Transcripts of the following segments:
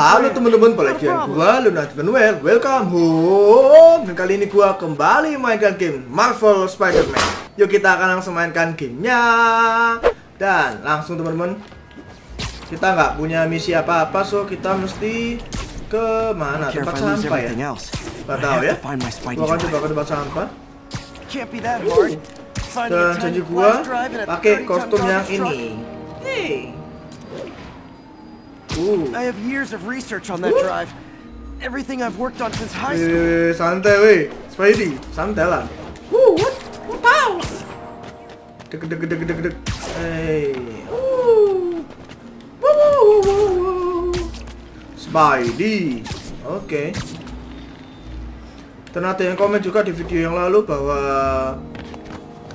Halo teman-teman, balik dengan gua Lunat Manuel. Welcome home. Dan kali ini gua kembali mainkan game Marvel Spider-Man. Yuk kita akan langsung mainkan gamenya. Dan langsung teman-teman, kita nggak punya misi apa-apa, so kita mesti ke mana? Tempat sampah ya? Gak tahu ya. Gua akan coba ke tempat sampah. Dan janji gua pakai kostum yang ini. Hey. Uh. I have years of research on that drive. Everything I've worked on since high school. Eh, santai weh, Spidey, santai lah. Wuh, what? Wow. Deg deg deg deg deg. Hey. Wuh, wuh, wuh, wuh, wuh. Spidey. Oke. Ternyata yang komen juga di video yang lalu bahwa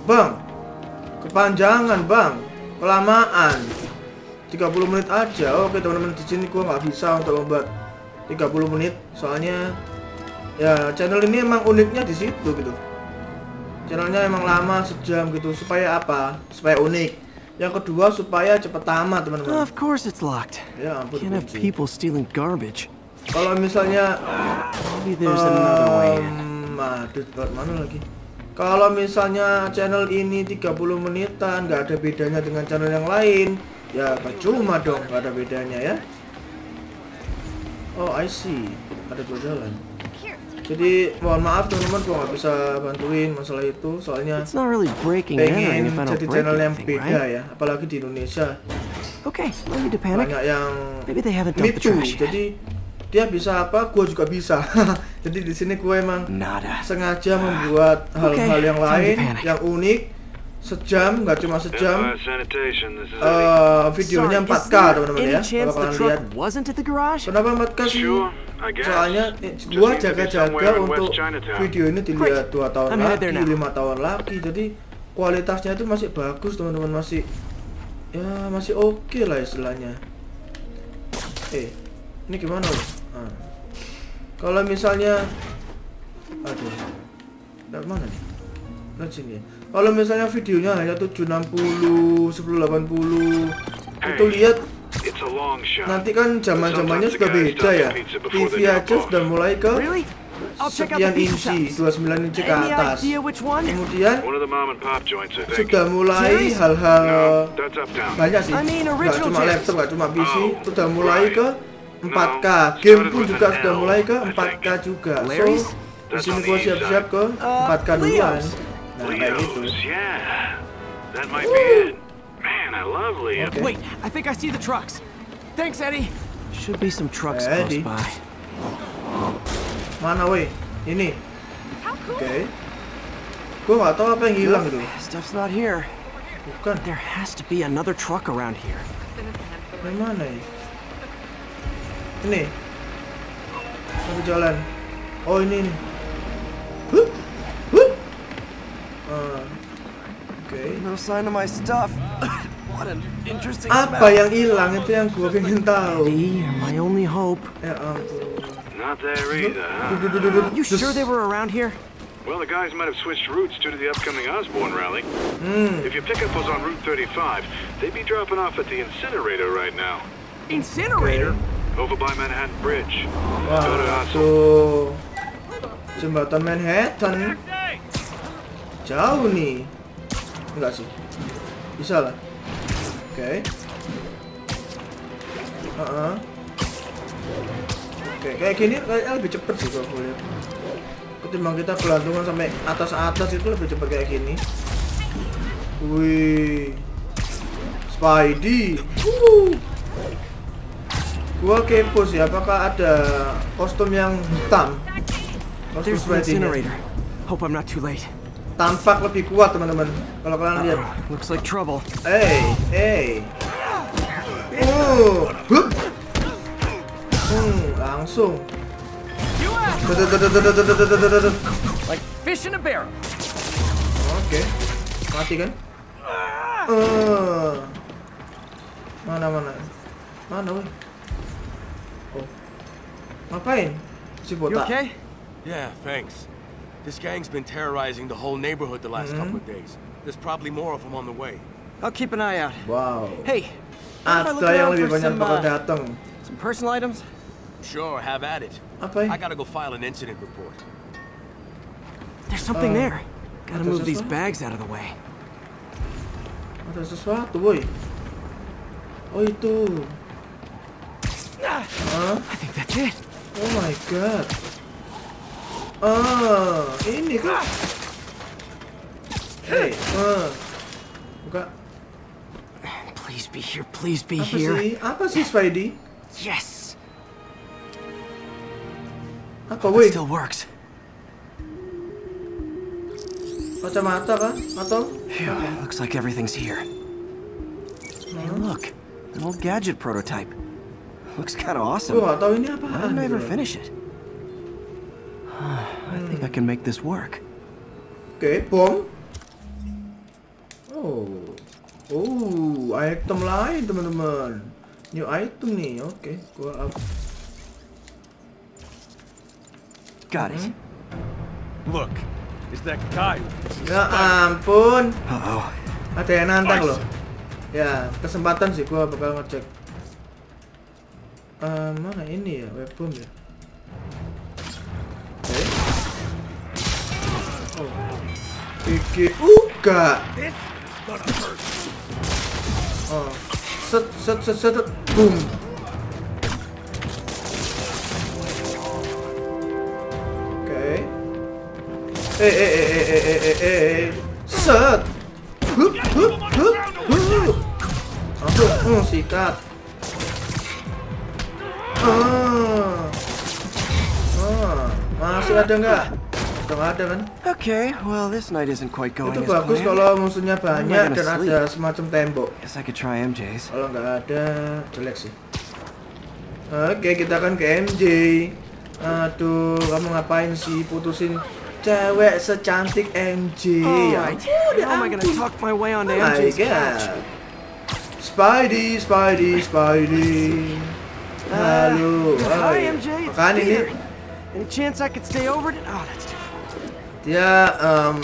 Bang, kepanjangan bang, kelamaan 30 menit aja. Oke teman-teman di sini gua nggak bisa untuk membuat 30 menit. Soalnya ya channel ini emang uniknya di situ gitu. Channelnya emang lama sejam gitu. Supaya apa? Supaya unik. Yang kedua supaya cepet tamat teman-teman. Of course it's locked. ya ampun Can't have people stealing garbage. kalau misalnya Maybe there's another way in. Em, aduh mana lagi? Kalau misalnya channel ini 30 menitan nggak ada bedanya dengan channel yang lain ya percuma dong nggak ada bedanya ya. Oh I see. Ada dua jalan. Jadi mohon maaf teman-teman gua nggak bisa bantuin masalah itu. Soalnya really pengen jadi channel yang beda ya apalagi di Indonesia. Okay, banyak yang yet. jadi dia bisa apa gua juga bisa. Jadi di sini gue emang Nada. sengaja membuat hal-hal yang lain yang unik sejam nggak cuma sejam. eh videonya Sorry, 4K is there teman-teman ya. kalau kalian lihat. kenapa 4K sih? Soalnya eh, gua be jaga-jaga untuk video ini dilihat dua tahun lagi lima tahun lagi. Jadi kualitasnya itu masih bagus teman-teman. Masih ya masih oke lah istilahnya. Eh ini gimana Wis? Ah. kalau misalnya aduh dari mana nih? Dari sini. ya kalau misalnya videonya hanya 760 1080 itu lihat nanti kan zaman zamannya sudah beda ya. TV aja sudah mulai ke sekian inci shops. 29 inci ke atas. kemudian sudah mulai hal-hal banyak sih. Nggak cuma laptop nggak cuma PC Oh, sudah mulai ke 4K No, game pun juga sudah mulai ke I 4K think. juga. So Larry's? di That's sini on the gua siap-siap ke Uh, 4K duluan. Leo's. Nah kayak gitu Leo's, yeah. That might be it. Man, I love Leo. Okay. Wait, I think I see the trucks. Thanks, Eddie. Should be some trucks Eddie. close by. mana weh ini oke gua nggak tahu apa yang hilang gitu Stuff's not here. bukan There has to be another truck around here. Dari mana ya? Ini. Satu jalan. Oh ini nih. Ah, Oke. No sign of my stuff. what an interesting Apa yang hilang itu yang gua pengen tahu. Eddie, you're my only hope. Ya ampun. Not there either, huh? You sure they were around here? Well, the guys might have switched routes due to the upcoming Osborne rally. Hmm. If your pickup was on Route 35, they'd be dropping off at the incinerator right now, Incinerator? over by Manhattan Bridge. Wah, Go to Osborne. tuh. Jembatan Manhattan. Jauh nih. Enggak sih. Bisa lah. Oke. Heeh. Oke, kayak gini kayaknya lebih cepet sih kalau lihat. Ketimbang kita gelantungan sampai atas-atas itu lebih cepet kayak gini. Wih. Spidey. Wuh. Gua kepo sih apakah ada kostum yang hitam. Kostum Spidey. Hope I'm not too late. Tampak lebih kuat teman-teman. Kalau kalian lihat. Looks like trouble. Hey, hey. Oh, hup. Hmm, langsung. Oke, Like fish in a barrel. mati kan? Eh. Mana mana? Mana weh? Oh, ngapain? Si You botak. okay? Yeah, thanks. This gang's been terrorizing the whole neighborhood the last couple of mm-hmm. days. There's probably more of them on the way. I'll keep an eye out. Wow. Hey, mind if I look Ada yang around for some, uh, some personal items? Sure, have at it. Apa I gotta go file an incident report. There's something Uh, there. Gotta move these sesuatu? bags out of the way. Ada sesuatu, boy. Oh itu. Hah? I think that's it. Oh my god. Ah, ini kan. Hey, ah. Buka. Please be here. Please be Apa here. sih? Apa sih Spidey? Yes. Apa, It woi? still works. Kacamata kah? Atau? Phew, looks like everything's here. Hey, look. An old gadget prototype. Looks kind of awesome. gak tahu ini Why apaan. didn't I ever finish it? I think I can make this work. Oke, bom. Oh. Oh, item lain teman-teman. New item nih. Oke, gua up. Got it. Look, it's that guy. Ya ampun. Uh-oh. Ada yang nantang loh. Ya, kesempatan sih gua bakal ngecek. Eh, mana ini ya? Web bomb ya? Iki uga. Oh. Set set set set. Boom. Oke. Eh eh eh eh eh eh eh eh. Set. Hup hup hup hup. Langsung hmm, sikat. Ah. Ah, masih ada nggak? Udah ada kan? Okay, well, this night isn't quite going Itu bagus kalau musuhnya banyak dan ada semacam tembok. Guess I could try MJ's. Kalau nggak ada, jelek sih. Oke, kita akan ke MJ. Aduh, kamu ngapain sih putusin cewek secantik MJ? Ya ya how am I gonna ampun. Oh my god. Spidey, Spidey, Spidey. Halo, Uh, Hi. MJ. It's ini. Peter. Any chance I could stay over? To- oh, that's too. Dia em,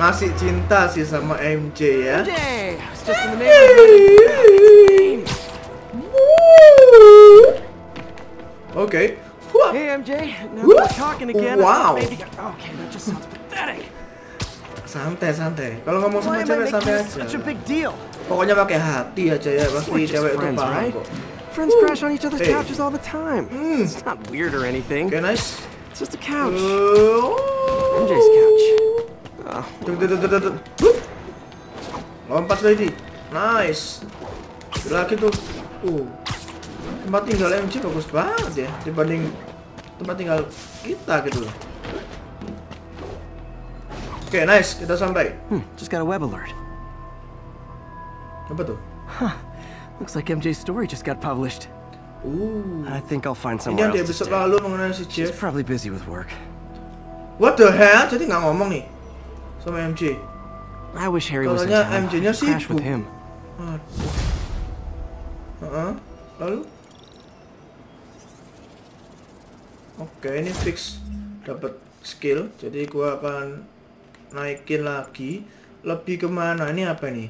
masih cinta sih sama MJ ya. MJ. Oke. Wah. Hey, MJ. Now we're talking again. Wow. Okay, that just sounds pathetic. Santai, santai. Kalau ngomong sama cewek santai aja. Pokoknya pakai hati aja ya, pasti cewek itu paham kok. Friends crash on each other's couches all the time. It's not weird or anything. Oke, nice. It's just a couch. Oh. MJ's couch. Oh, duk. Hup. Lompat lagi. Nice. Lagi tuh. Uh. Tempat tinggal MJ bagus banget ya dibanding tempat tinggal kita gitu loh. Oke, nice. Kita sampai. hmm, just got a web alert. Apa tuh? Looks like MJ's story just got published. Uh. I think I'll find Ini somewhere else to episode lalu mengenai si She's Jeff. probably busy with work. What the hell? Jadi nggak ngomong nih sama MJ. I wish Harry was in town. MJ-nya crash with sibuk. him. Aduh. Heeh. Lalu? Oke, ini fix dapat skill. Jadi gua akan naikin lagi. Lebih ke mana? Ini apa nih?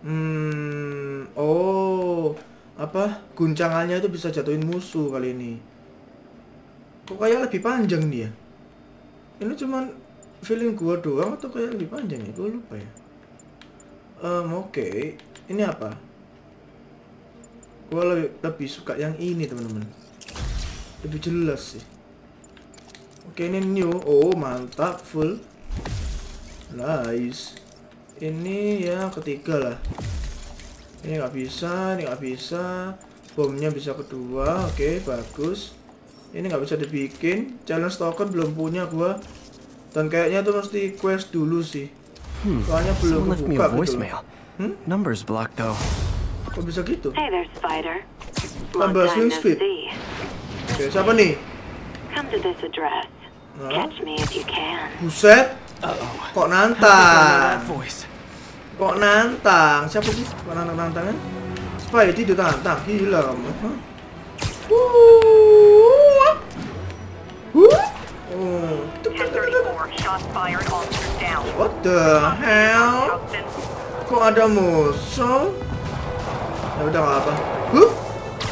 Hmm, oh, apa? Guncangannya itu bisa jatuhin musuh kali ini. Kok kayak lebih panjang dia? Ini cuman feeling gua doang atau kayak lebih panjang ya? Gua lupa ya. Em, oke. Ini apa? Gua lebih, lebih suka yang ini, teman-teman. Lebih jelas sih. Oke, ini new. Oh, mantap, full. Nice. Ini yang ketiga lah. Ini nggak bisa, ini nggak bisa. Bomnya bisa kedua. Oke, bagus. Ini nggak bisa dibikin. Challenge token belum punya gua. Dan kayaknya tuh mesti quest dulu sih. Soalnya belum Someone left me kebuka gitu voicemail. Hmm? Number's blocked though. Kok bisa gitu? Hey there, Spider. Long Tambah time swing speed. see. Oke, siapa nih? Come to this address. Huh? Catch me if you can. Buset. Kok nantang? Kok nantang? Siapa sih? Kok nantang nantangan? Spidey ditantang, gila kamu. Hah? Wuh. Wuh. Oh. 1034, shots fired, officer down. What the hell? Kok ada musuh? Ya udah nggak apa. Huh?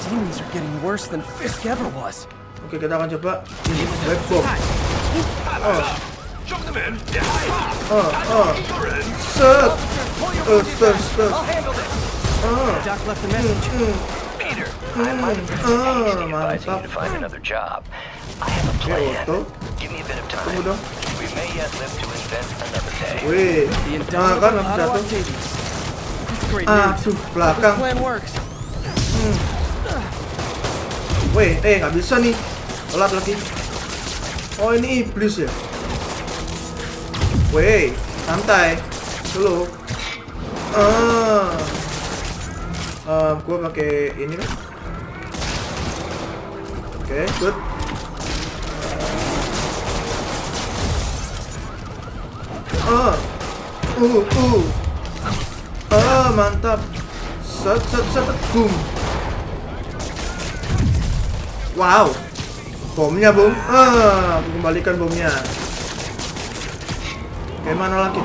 demons are getting worse than Fisk ever was. Oke, kita akan coba web bomb. Oh, Jump them in. oh, oh. Set. Uh, set, set. Oh, Doc left a message. Peter, I might have been ah, advising you mantap. to find another job. I have a Oke, plan. auto. Give me a bit of Tunggu time. dong. We may yet live to invent another day. Wih, The nah kan indomitable langsung Otto jatuh. Octavius. That's great news. Aduh, belakang. Plan works. Wih, eh nggak bisa nih. Telat lagi. Oh ini iblis ya. Wih, santai. Dulu. Ah. Eh, gua pakai ini kan. Oke, good. Ah. Uh, uh. Ah, mantap. Set, set, set, boom. Wow. Bomnya, Bung. Ah, aku kembalikan bomnya. Oke, mana lagi?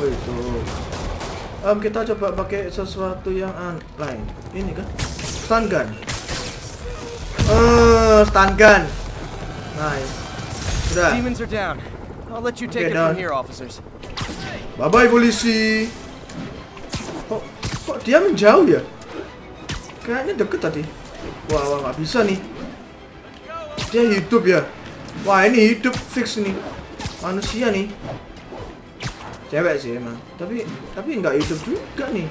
Oh, itu. Em, kita coba pakai sesuatu yang an lain. Ini kan? Stun gun. Eh, stun gun. Nice. Sudah. Demons are down. I'll let you take Okay, it from here, officers. Bye bye polisi. Kok kok dia menjauh ya? Kayaknya deket tadi. Wah, wah nggak bisa nih. Dia hidup ya. Wah ini hidup fix nih. Manusia nih. Cewek sih emang. Tapi tapi nggak hidup juga nih.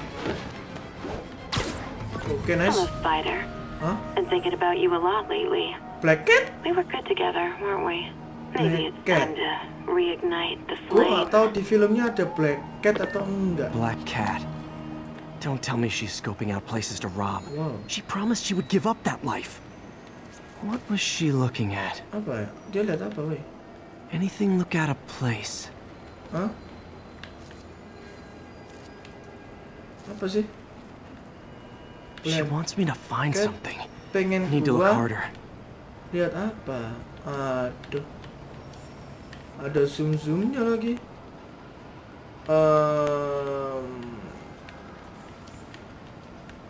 Oke nice. Hello, Spider. Hah? Been thinking about you a lot lately. Black Cat? We were good together, weren't we? Maybe it's Black Cat. time to reignite the Gua tahu di filmnya ada Black Cat atau enggak. Black Cat. Don't tell me she's scoping out places to rob. Wow. She promised she would give up that life. What was she looking at? Apa ya? Dia lihat apa weh? Anything look out of place? Hah? Apa sih? She wants me to find Cat. something. pengen Need to look harder. lihat apa? Aduh. Ada zoom zoomnya lagi. Em,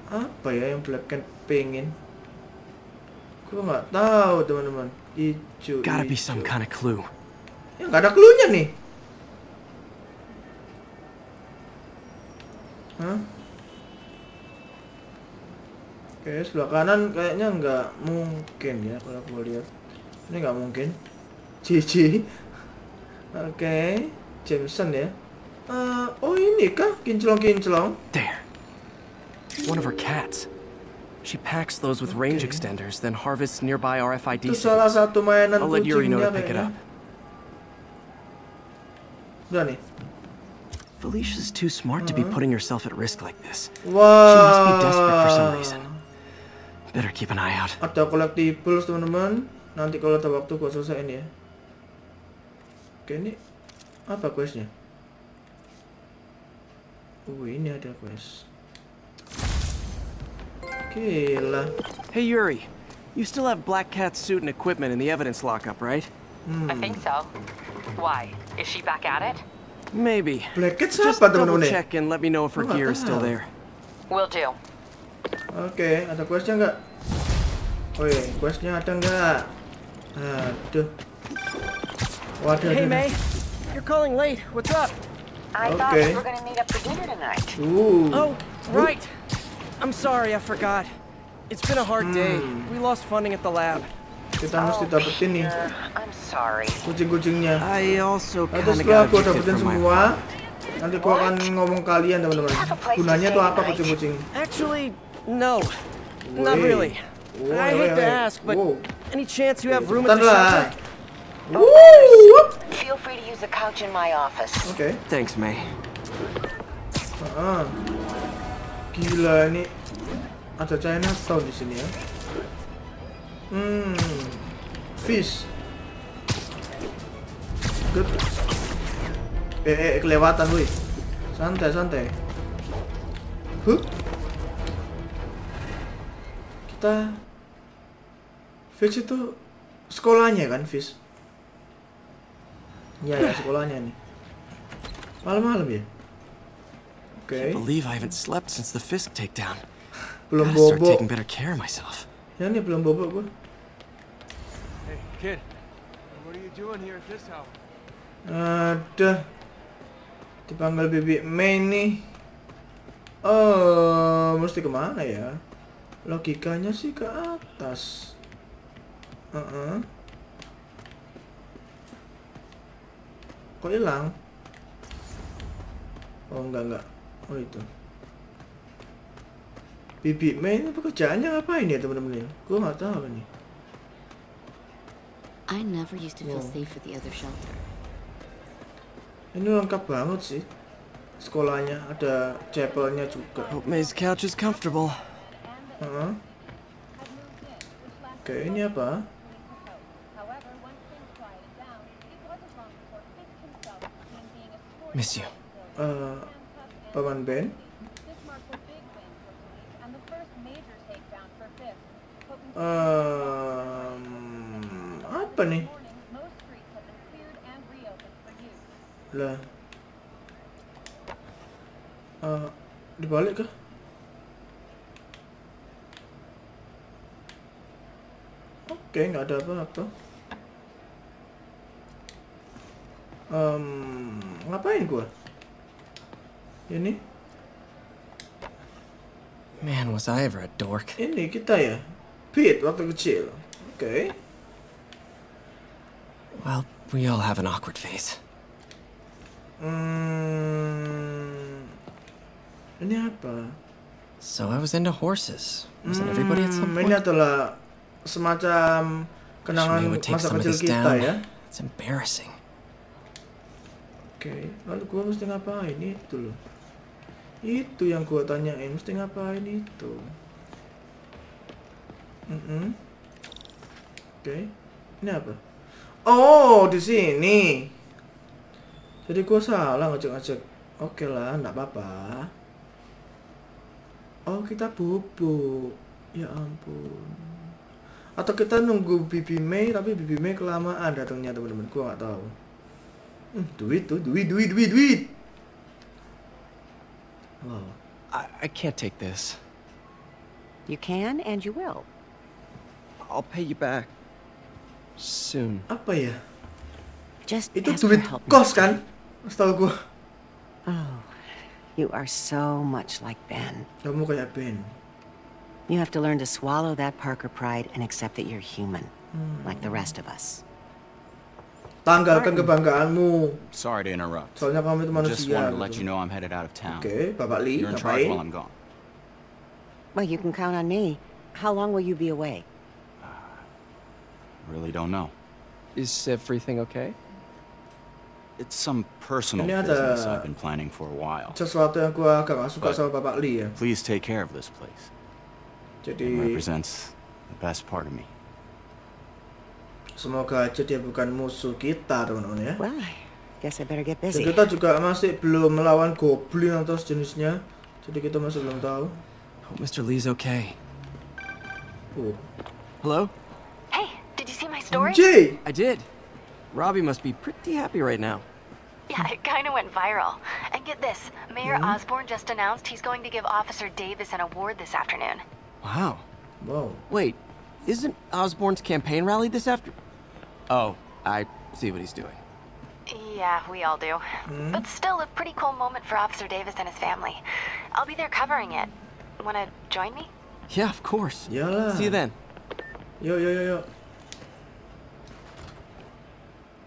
apa ya yang Black Cat pengen? Gua nggak tahu teman-teman. Ijo. Gotta be some kind of clue. Ya nggak ada clue-nya nih. Hah? Oke, sebelah kanan kayaknya nggak mungkin ya kalau gue lihat. Ini nggak mungkin. Cici. Oke, Jameson ya. Eh, oh ini kah kinclong-kinclong? There. One of her cats. She packs those with range Okay. extenders, then harvests nearby RFID Itu salah satu mainan I'll let Yuri know to pick it up. Udah nih. Felicia's too smart to be uh-huh. putting herself at risk like this. Wah. She must be desperate for some reason. Better keep an eye out. ada collectibles teman-teman nanti kalau ada waktu gua selesaiin ya oke ini apa questnya oh ini ada quest gila Hey Yuri, you still have Black Cat's suit and equipment in the evidence lockup, right? Hmm. I think so. Why? Is she back at it? Maybe. Black Cat Just double teman-teman check and let me know if her Oh, gear is still tahu. there. Will do. oke ada questnya nggak oh iya questnya ada nggak aduh waduh Hey May, you're calling late. What's up? I thought we were going to meet up for dinner tonight. uh Oh, right. I'm sorry, I forgot. It's been a hard day. Hmm. We lost funding at the lab. Kita mesti dapetin nih kucing-kucingnya of setelah evicted dapetin semua nanti gua akan ngomong kalian teman-teman gunanya tuh apa kucing-kucing Actually, no. Not really. I hate to ask, but any chance you have room at the lah. shelter? Feel free to use the couch in my office. Oke. Thanks, May. Ah. Gila ini ada Chinatown di sini ya. Hmm. Fish. Good. Eh, eh kelewatan woi. Santai, santai. Huh? Kita Fish itu sekolahnya kan, Fish? Iya, ya, sekolahnya nih. Malam-malam ya? Oke. Can't believe I haven't slept since the Fisk takedown. Belum start bobok. taking better care of myself. Ya nih belum bobok gua. Hey, kid. What are you doing here at this hour? Ada dipanggil Bibi Mei nih. Oh, mesti ke mana ya? Logikanya sih ke atas. Heeh. Kok hilang? Oh enggak enggak. Oh itu. Bibi Mei ini pekerjaannya ngapain ya teman-teman ya? Gue nggak tahu nih. I never used to feel Wow. safe at the other shelter. Ini lengkap banget sih. Sekolahnya ada chapelnya juga. Hope May's couch is comfortable. Heeh. Oke, ini apa? Miss you. Eh, paman Ben. Ehm, apa nih? Lah. Eh, dibalik kah? Oke, nggak ada apa-apa. Em, ngapain gua? Ini, Man, was I ever a dork. ini kita ya. Pete waktu kecil. Oke. Well, we all have an awkward phase. Hmm, ini apa? So I was into horses. Wasn't everybody at some Hmm, point? Ini adalah semacam kenangan masa kecil kita down. ya. It's embarrassing. Oke, lalu gua mesti ngapain itu loh? Itu yang gua tanyain, mesti ngapain itu? Mm Oke, ini apa? Oh, di sini. Jadi gua salah ngecek-ngecek. Oke lah, enggak apa-apa. Oh, kita bubuk. Ya ampun. Atau kita nunggu Bibi Mei, tapi Bibi Mei kelamaan datangnya teman-teman. Gua nggak tahu. Hmm, duit tuh, duit, duit, duit, duit. Wow. I, I can't take this. You can and you will. I'll pay you back. Soon. Apa ya? Just Itu ask duit for help. kos kan? Setahu gua. Oh, you are so much like Ben. Kamu kayak Ben. You have to learn to swallow that Parker pride and accept that you're human, Hmm. like the rest of us. Tanggalkan kebanggaanmu. Sorry to interrupt. Soalnya kamu itu Just manusia. wanted to let gitu. you know I'm headed out of town. Oke, Bapak Lee, You're in charge ngapain? while I'm gone. Well, you can count on me. How long will you be away? Really don't know. Is everything okay? It's some personal Ini business I've been planning for a while. Sesuatu yang gua agak gak suka But- sama Bapak Lee ya. Please take care of this place. It represents the best part of me. semoga aja dia bukan musuh kita teman-teman ya. Well, guess I better get Dan busy. kita juga masih belum melawan goblin atau sejenisnya. Jadi kita masih belum tahu. Hope Mr. Lee's okay. Oh. Hello? Story? I did. Robbie must be pretty happy right now. Yeah, it kind of went viral. And get this, Mayor mm-hmm. Osborne just announced he's going to give Officer Davis an award this afternoon. Wow. Whoa. Wait, isn't Osborne's campaign rally this after? Oh, I see what he's doing. Yeah, we all do. But still a pretty cool moment for Officer Davis and his family. I'll be there covering it. Wanna join me? Yeah, of course. Iyalah. See you then. Yuk, yuk, yuk, yuk.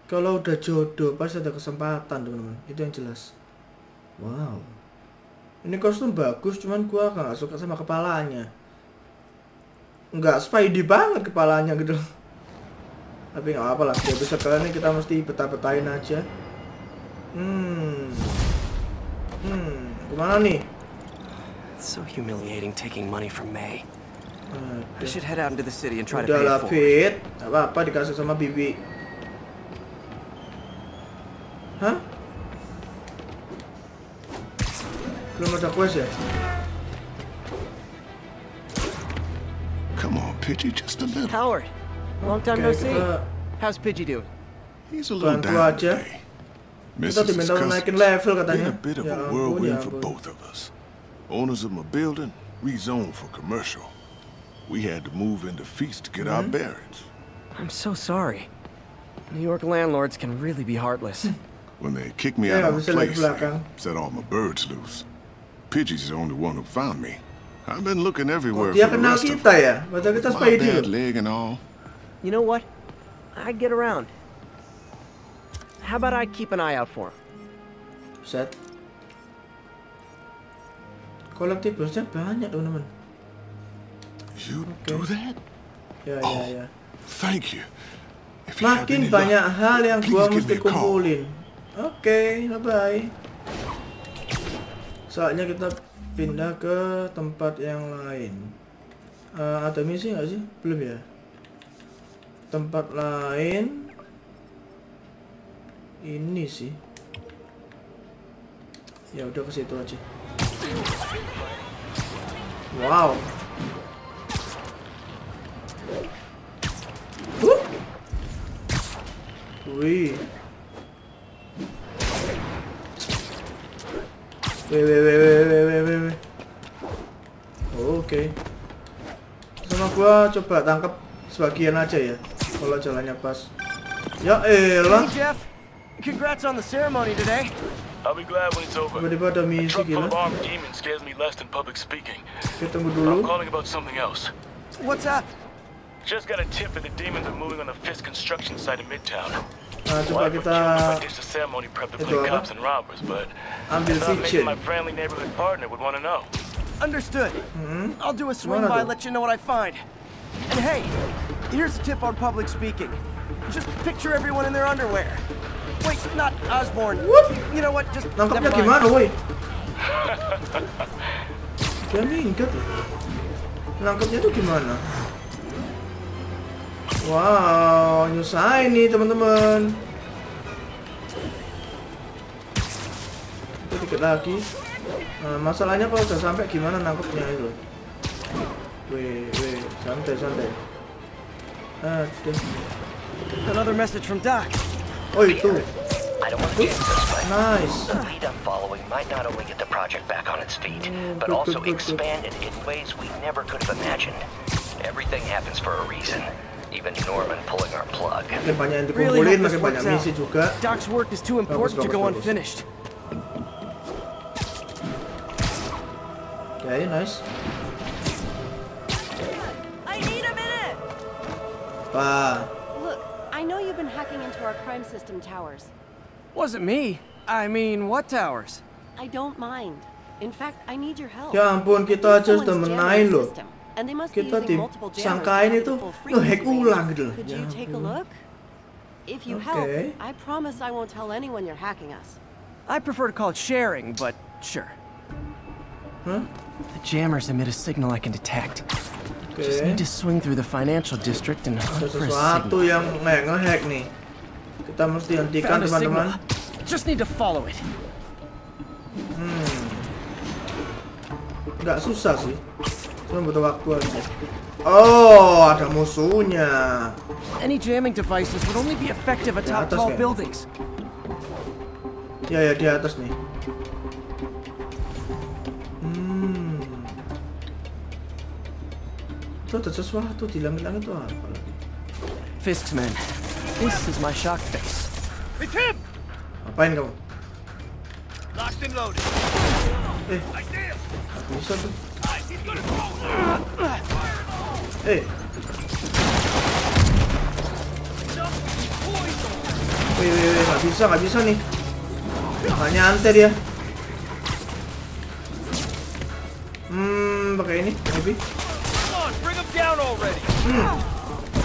Kalau udah jodoh pasti ada kesempatan teman-teman. Itu yang jelas. Wow. Ini kostum bagus, cuman gua nggak suka sama kepalanya. Nggak Spidey banget kepalanya gitu. Tapi nggak apa-apa lah. Di episode kali ini kita mesti betah-betahin aja. Hmm. Hmm. Ke mana nih? It's so humiliating taking money from May. I should head out into the city and try to pay Udah lah, it. Pit. Gak apa-apa dikasih sama Bibi. Hah? Belum ada quest ya? Come on, Pidgey, just a little. Howard, long time no see. kita How's Pidgey doing? He's a little bantu down aja. today. Kita Missus is diminta cussing naikin us. level Been a bit of a whirlwind for both of us. Owners of my building, rezoned for commercial. We had to move into Feast to get our Mm-hmm. bearings. I'm so sorry. New York landlords can really be heartless. When they kicked me Yeah, out of bisa my place, belakang. they set all my birds loose. Pidgey's the only one who found me. I've been looking everywhere Dia for the rest of kita ya? My bad leg and all. You know what? I'd get around. How about I keep an eye out for him? Set. Kolektibilitasnya banyak teman-teman. You do that? Ya ya Oh, ya. Thank you. If Makin any banyak luck, hal yang gua mesti me call. kumpulin. Oke, bye bye. Saatnya kita pindah ke tempat yang lain. Eh, ada misi nggak sih? Belum ya. Tempat lain. Ini sih. Ya udah ke situ aja. Wow. Wih. Wih, wih, wih, wih, wih, wih, wih. Oh, Oke. Sama gua coba tangkap sebagian aja ya. Kalau jalannya pas. Ya elah. Hey, Jeff. Congrats on the ceremony today. I'll be glad when it's over. Tiba-tiba ada A misi gila. tunggu dulu. I'm calling about something else. What's up? Just got a tip that the demons are moving on the Fisk construction site in Midtown. Nah, coba Wife would kita kill me if I ditched the ceremony prep to itu play apa? cops and robbers, but ambil I thought fiction. maybe my friendly neighborhood partner would want to know. Understood. I'll do a swing Gimana by, tuh? let you know what I find. And hey, here's a tip on public speaking. Just picture everyone in their underwear. Wait, not Osborne. You know what? Just Nangkapnya never mind. gimana, woi? Dia minggat loh. Nangkapnya tuh gimana? Wow, nyusahin nih teman-teman. Itu dikit lagi. Nah, masalahnya kalau udah sampai gimana nangkepnya itu loh. Weh, weh, santai, santai. Aduh. Another message from Doc. Oh itu. I don't want to jinx us, but Nice. speed up following might not only get the project back on its feet, oh, but also expand it in ways we never could have imagined. Everything happens for a reason. Even Norman pulling our plug. Makin banyak yang Really dikumpulin, hope makin banyak misi juga. Doc's work is too important to bagus, go bagus. unfinished. Oke, nice. I need a minute! Wah, Look, I know you've been hacking into our crime system towers. Wasn't me. I mean, what towers? I don't mind. In fact, I need your help. Ya ampun, kita aja sudah Someone's menaik loh. Kita disangkain have itu nge-hack ulang gitu loh. Ya? If you help, Okay. I promise I won't tell anyone you're hacking us. I prefer to call it sharing, but sure. Huh? The jammers emit a signal I can detect. Just Oke. need to swing through the financial district and hunt for a signal. yang nge- nge-hack nih. Kita mesti hentikan teman-teman. Just need to follow it. Nggak susah sih. Cuma butuh waktu aja. Oh, ada musuhnya. Any jamming devices would only be effective atop tall kayaknya. buildings. Ya ya di atas nih. Hmm. Itu ada sesuatu di langit-langit itu apa lagi? Fisk's men. This is my shock face. It's him! Apain kamu? Locked and loaded. Eh, bisa tuh. Eh. Wih, wih, wih, nggak bisa, nggak bisa nih. Nggak nyantai dia. Hmm, pakai ini, maybe. Already!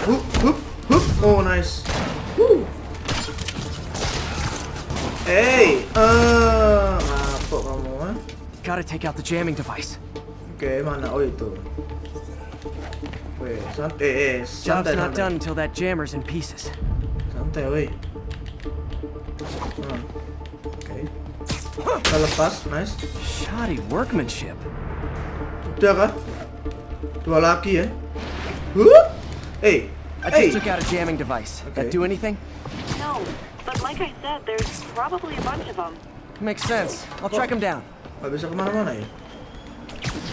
Hup, hup, hup. Oh, nice. Woo. Hey, eh, ngapok kamu, ah? Gotta take out the jamming device. Oke, mana? Oh itu. Wih, santai, eh, Job's santai, not santai. done until that jammer's in pieces. Santai, woi. Hmm. Oke. Kita lepas, nice. Shoddy workmanship. Udah kah? Dua lagi ya. Huh? Hey, I hey. just took out a jamming device. That Okay. do anything? No, but like I said, there's probably a bunch of them. Makes sense. I'll track him down. Gak bisa ke mana-mana ya?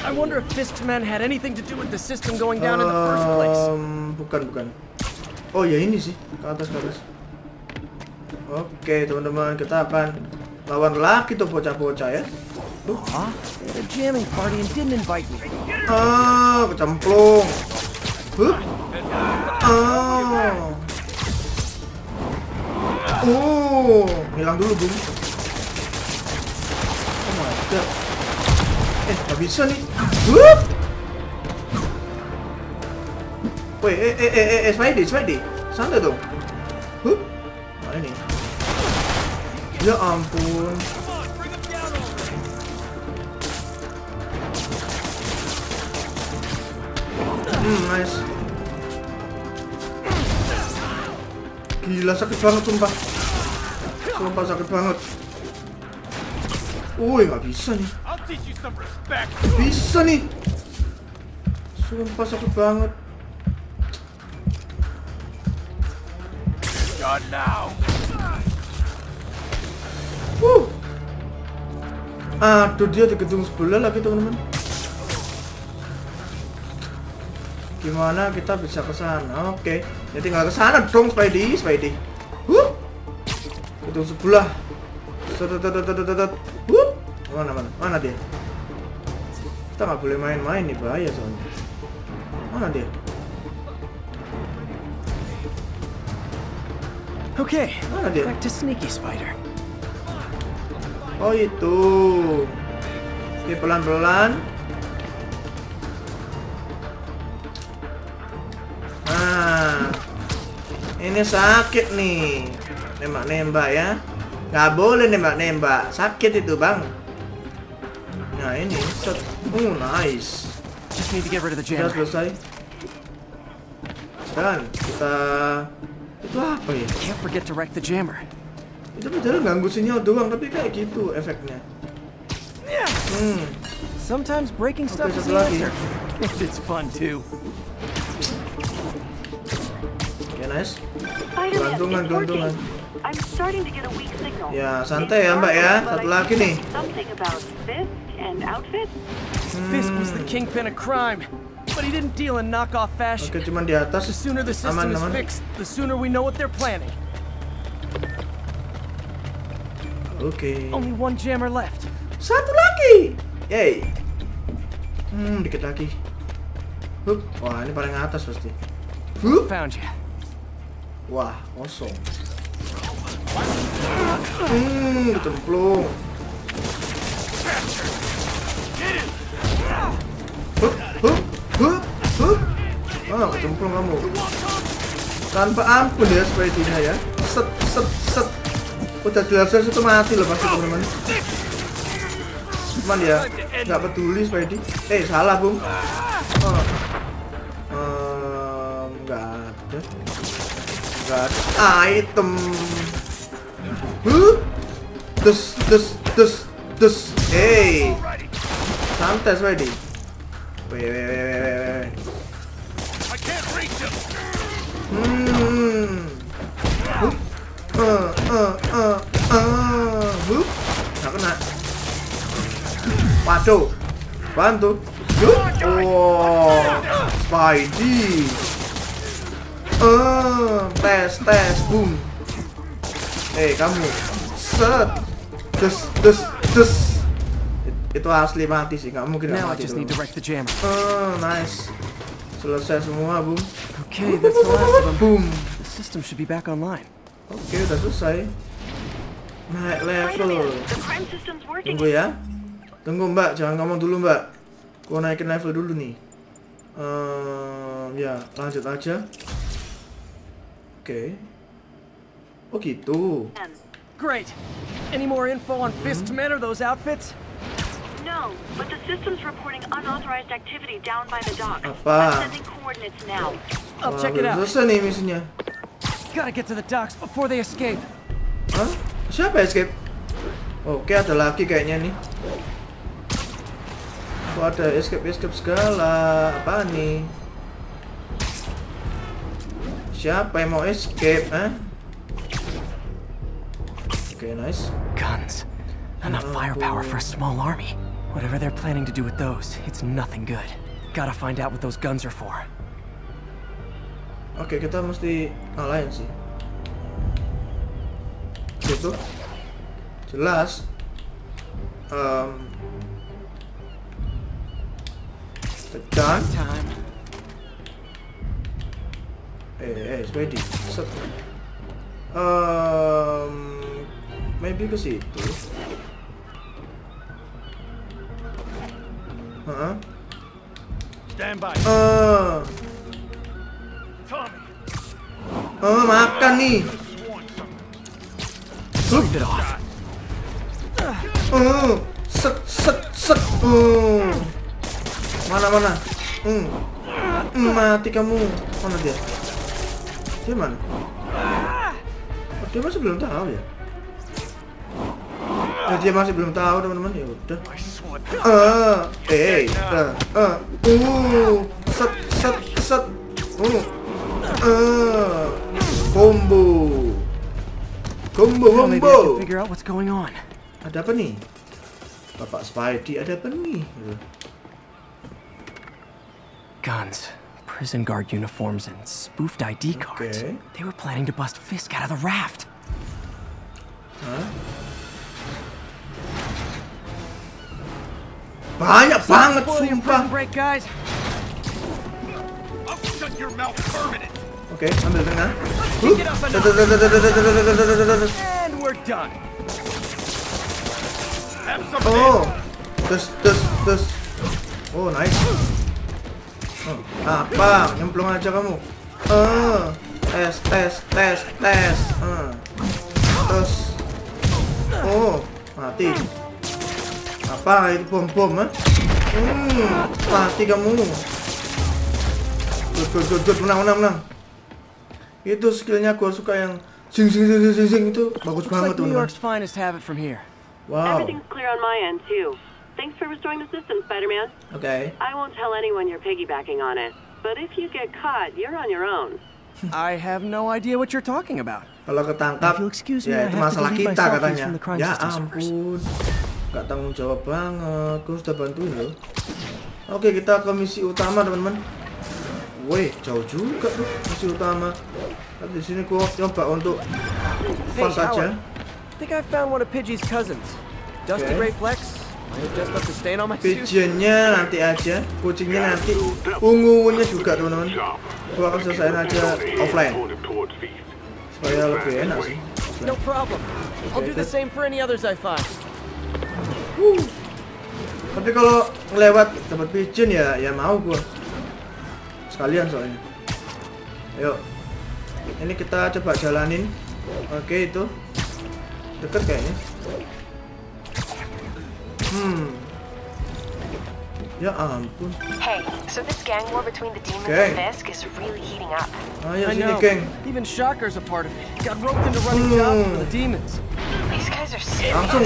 I wonder if Fisk's men had anything to do with the system going down in the first place. Um, bukan, bukan. Oh ya ini sih, ke atas ke atas. Oke teman-teman, kita akan lawan lagi tuh bocah-bocah ya. Tuh. Huh? A jamming party and didn't invite me. Ah, kecemplung. Hup. Ah. Oh, hilang dulu, Bung. Oh my god. Eh, nggak bisa nih. Hup. Woi, eh, eh, eh, eh, eh, Spidey, Spidey. Santai dong. Hup. Nah, ini. Ya ampun. Hmm, nice. Gila sakit banget sumpah. Sumpah sakit banget. Woi, nggak bisa nih. Bisa nih. Sumpah sakit banget. God now. Wuh. Aduh dia di gedung sebelah lagi teman-teman. Gimana kita bisa ke sana? Oke, ya tinggal ke sana dong Spidey, Spidey. Wuh. Gedung sebelah. Wuh. Mana mana? Mana dia? Kita nggak boleh main-main nih bahaya soalnya. Mana dia? Okay, Mana dia? back to Sneaky Spider. Oh itu. Oke pelan-pelan. Nah, ini sakit nih. Nembak-nembak ya. Nggak boleh nembak-nembak. Sakit itu bang. Nah ini. Set. Oh nice. Just need to get rid of the Sudah jammer. selesai. Dan kita itu apa ya? Can't forget to wreck the jammer. Itu padahal ganggu sinyal doang, tapi kayak gitu efeknya. Hmm. Sometimes breaking stuff Oke, is the answer. it's fun too. Oke, nice. Gantungan, gantungan. I'm starting to get a weak signal. Ya, santai ya, Mbak ya. Satu lagi nih. And outfit. Fisk was the kingpin of crime, but he didn't deal in knockoff fashion. Oke, cuman di atas. The sooner the system Aman, is aman. fixed, the sooner we know what they're planning. Oke. Only one jammer left. Satu lagi. Yay. Hmm, dikit lagi. Hup. Wah, ini paling atas pasti. Hup. Found you. Wah, kosong. Hmm, kecemplung. Ah, kecemplung kamu. Tanpa ampun ya Spidey-nya ya. Set, set, set. Udah jelas-jelas itu mati loh pasti teman-teman. Cuman ya, nggak peduli Spidey. Eh, salah, Bung. Oh. Ehm, nggak ada. Nggak ada. Item. Huh? Des, des, des, des. Hey. Santai, Spidey. Weh, weh, weh, weh, weh, Hmm. Hup. Uh, uh, uh, uh. Hup. Nggak kena. Waduh. Bantu. Hup. Oh. Spidey. Uh, tes, tes, boom. Eh, kamu. Set. Des, des, des. It- Itu asli mati sih, nggak mungkin nggak Now I mati just tuh. need to wreck the jammer. Oh, nice. Selesai semua, boom. Okay, that's the last of them. Boom. The system should be back online. Oke, udah selesai. Naik level. Spider-Man, the crime system's working. Tunggu ya. Tunggu mbak, jangan ngomong dulu mbak. Gua naikin level dulu nih. Ehm, ya, lanjut aja. Oke. Oh gitu. Great. Any more info on Fisk's men or those outfits? No, but the system's reporting unauthorized activity down by the dock. Apa? I'm sending coordinates now. Oh, I'll check it out. Susah nih misinya. Gotta get to the docks before they escape. Huh? Siapa escape? Oh, Oke, ada lagi kayaknya nih. Uh, Kok ada escape-escape segala? Apa nih? Siapa yang mau escape, eh? Okay, nice. Guns. Enough firepower for a small army. Whatever they're planning to do with those, it's nothing good. Gotta find out what those guns are for. Oke, kita mesti ngalahin sih. Gitu. Jelas. Um, tekan. Eh, eh, eh ready. Set. Um, maybe ke situ. Huh? Stand by. Uh. Oh, makan nih. Oh, set set set. Oh. Mana mana? Hmm. hmm. Mati kamu. Mana dia? Dia mana? Oh, dia masih belum tahu ya. Nah, dia masih belum tahu teman-teman ya udah. Eh, eh, eh, eh. uh, set set set. Uh. Uh. Combo! Combo combo! Maybe I can figure out what's going on. Ada apa nih? Bapak Spidey ada apa nih? Guns, prison guard uniforms, and spoofed ID cards. Okay. They were planning to bust Fisk out of the raft. Huh? Banyak banget, sumpah! Break, guys. I'll shut your mouth permanent. Oke, okay, ambil tengah. Huh. Oh, terus, terus, terus. Oh, nice. Oh, ah, apa? Nyemplung aja kamu. Eh, uh, tes, tes, tes, tes. Uh. Terus. Oh, mati. Apa itu bom-bom, eh? Hmm, mati kamu. Good, good, good, good. Menang, menang, menang itu skillnya gue suka yang sing sing sing sing sing sing itu bagus banget teman York's finest have it from here. Wow. Everything's clear on my end too. Thanks for restoring the system, Spider-Man. Okay. I won't tell anyone you're piggybacking on it, but if you get caught, you're on your own. I have no idea what you're talking about. Kalau ketangkap, ya itu masalah kita katanya. Ya ampun, gak tanggung jawab banget. Gue sudah bantuin loh. Oke, kita ke misi utama teman-teman. Wih, jauh juga tuh misi utama. Tapi di sini gua coba untuk fast hey, aja. I think I found one of Pidgey's cousins. Dusty okay. Rayflex. Pigeonnya nanti aja, kucingnya nanti, ungu-ungunya juga teman-teman. Gua akan selesaiin aja offline. Supaya lebih enak sih. No problem. I'll do the same for any others I find. Tapi kalau lewat dapat pigeon ya ya mau gua sekalian soalnya. Ayo. Ini kita coba jalanin. Oke itu. Deket kayaknya. Hmm. Ya ampun. Hey, so this gang war between the demons gang. and Fisk is really heating up. Ah, ya, I know. Gang. Even Shocker's a part of it. Got roped into running hmm. for the demons. These guys are serious. Langsung.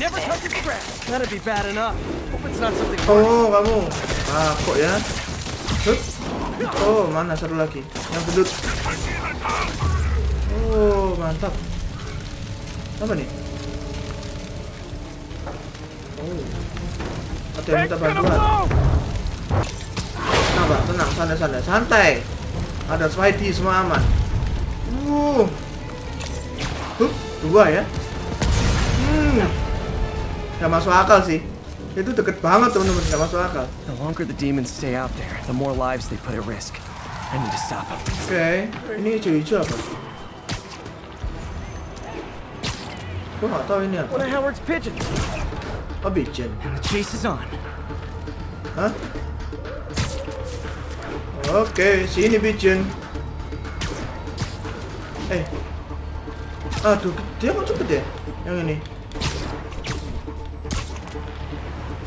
Never touch his grass. That'd be bad enough. Hope it's not something. Oh, kamu. Ah, kok ya? Hut. Oh, mana satu lagi? Yang bedut. Oh, mantap. Apa nih? Oh. Ada yang minta bantuan. Tenang, Pak. Tenang, santai, santai. Santai. Ada Spidey, semua aman. Uh. Hup, dua ya. Hmm. Gak masuk akal sih. Itu deket banget teman-teman, gak masuk akal. The longer the demons stay out there, the more lives they put at risk. I need to stop them. Oke, okay. ini hijau-hijau apa? Gue gak tau ini apa. One of Howard's pigeons. Oh, pigeon. And the chase is on. Hah? Oke, okay, sini pigeon. Eh. Aduh, dia kok cepet ya? Yang ini.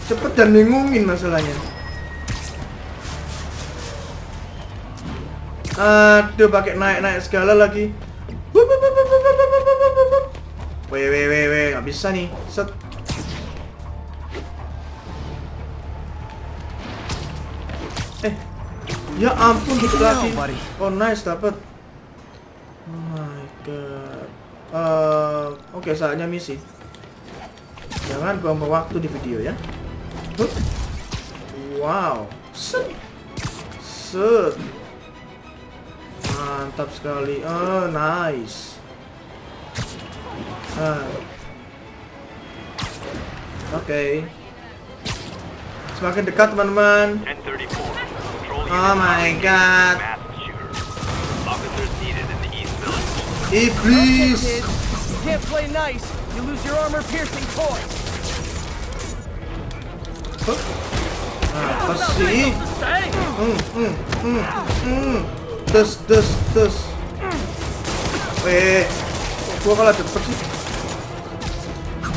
Cepet dan bingungin masalahnya. Aduh, pakai naik-naik segala lagi. Weh, weh, weh, weh, nggak bisa nih. Set. Ya ampun, gitu lagi. Oh, nice, dapat. Oh my god. Uh, Oke, okay, saatnya misi. Jangan buang waktu di video ya. Wow. Set. Set. Mantap sekali. Oh, nice. Ah. Oke. Okay. Semakin dekat teman-teman. Oh my god. Iblis. You can't play nice. You lose your armor-piercing toy. Apa sih? Hmm, hmm, hmm, hmm. Des, des, des. Eh, gua kalah cepet sih.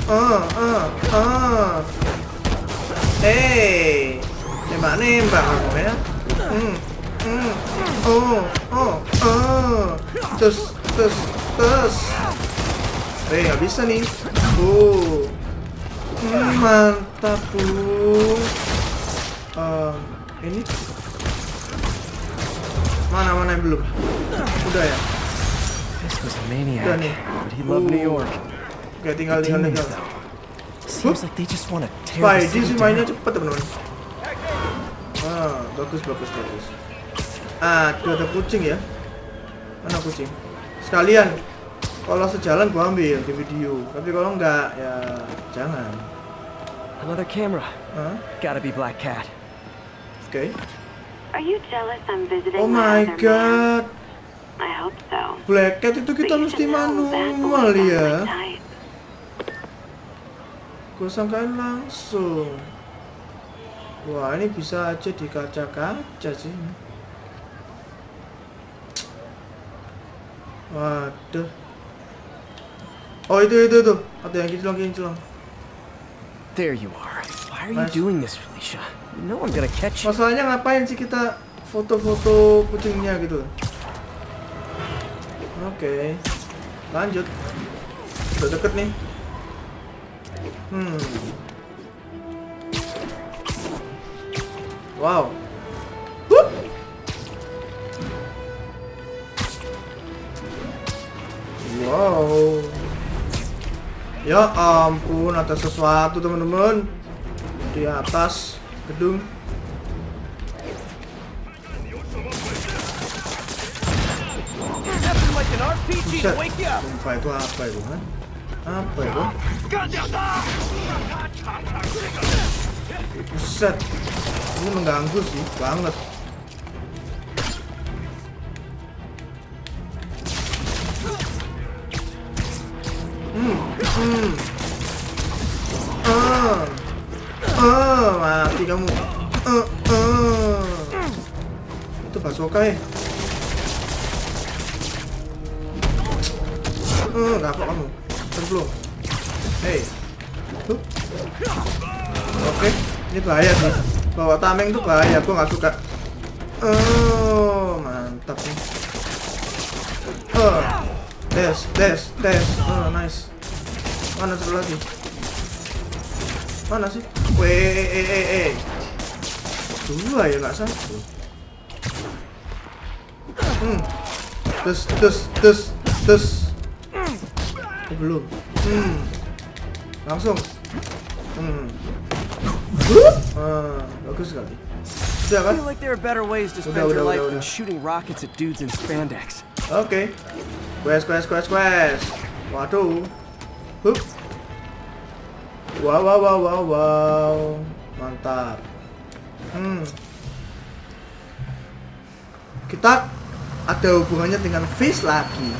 Ah, ah, ah. Hey, nembak nembak kamu Oh, oh, oh. Terus, terus, terus. Eh, nggak bisa nih. Oh. Mantap, Bu. Um, ini mana mana yang belum? Udah ya. This was a maniac, Udah nih. York. Oke, tinggal tinggal tinggal. though. Seems like they just want to tear the Spidey city sih mainnya cepet teman-teman. Bagus bagus bagus. Ah, tuh ada kucing ya. Mana kucing? Sekalian, kalau sejalan gua ambil di video. Tapi kalau enggak, ya jangan. Another camera. Huh? Gotta be Black Cat. Oke. Are you jealous I'm visiting Oh my god. man? I hope so. Black Cat itu kita mesti manual ya. Gue sangkain langsung. Wah ini bisa aja di kaca-kaca sih. Waduh. Oh itu itu itu. Ada yang kinclong kinclong. There you are. Why are you doing this, Felicia? You know I'm gonna catch you. Masalahnya ngapain sih kita foto-foto kucingnya gitu? Oke, lanjut. Udah deket nih. Hmm. Wow. Hup. Wow. Ya ampun, ada sesuatu teman-teman di atas gedung. Buset, sumpah itu apa itu, ha? Apa itu? Buset, ini mengganggu sih, banget. Hmm, hmm. Ah, ah, mati kamu. Ah, ah. Itu basoka ya? Eh, nggak apa kamu. Hey. Hup. Oke, ini bahaya sih. Bawa tameng tuh bahaya, gua nggak suka. Oh, mantap nih. Oh. Des, des, des. Oh, nice. Mana satu lagi? Mana sih? Weh, eh, eh, eh, eh. Dua ya nggak satu. Hmm. Des, des, des, des. Oh, belum. Hmm. Langsung. Hmm. Ah, bagus sekali. Sudah I kan? feel like there are better ways to Udah, spend your udah, life udah, than udah. shooting rockets at dudes in spandex. Oke. Quest, quest, quest, quest. Waduh. Hup. Wow, wow, wow, wow, wow. Mantap. Hmm. Kita ada hubungannya dengan face lagi.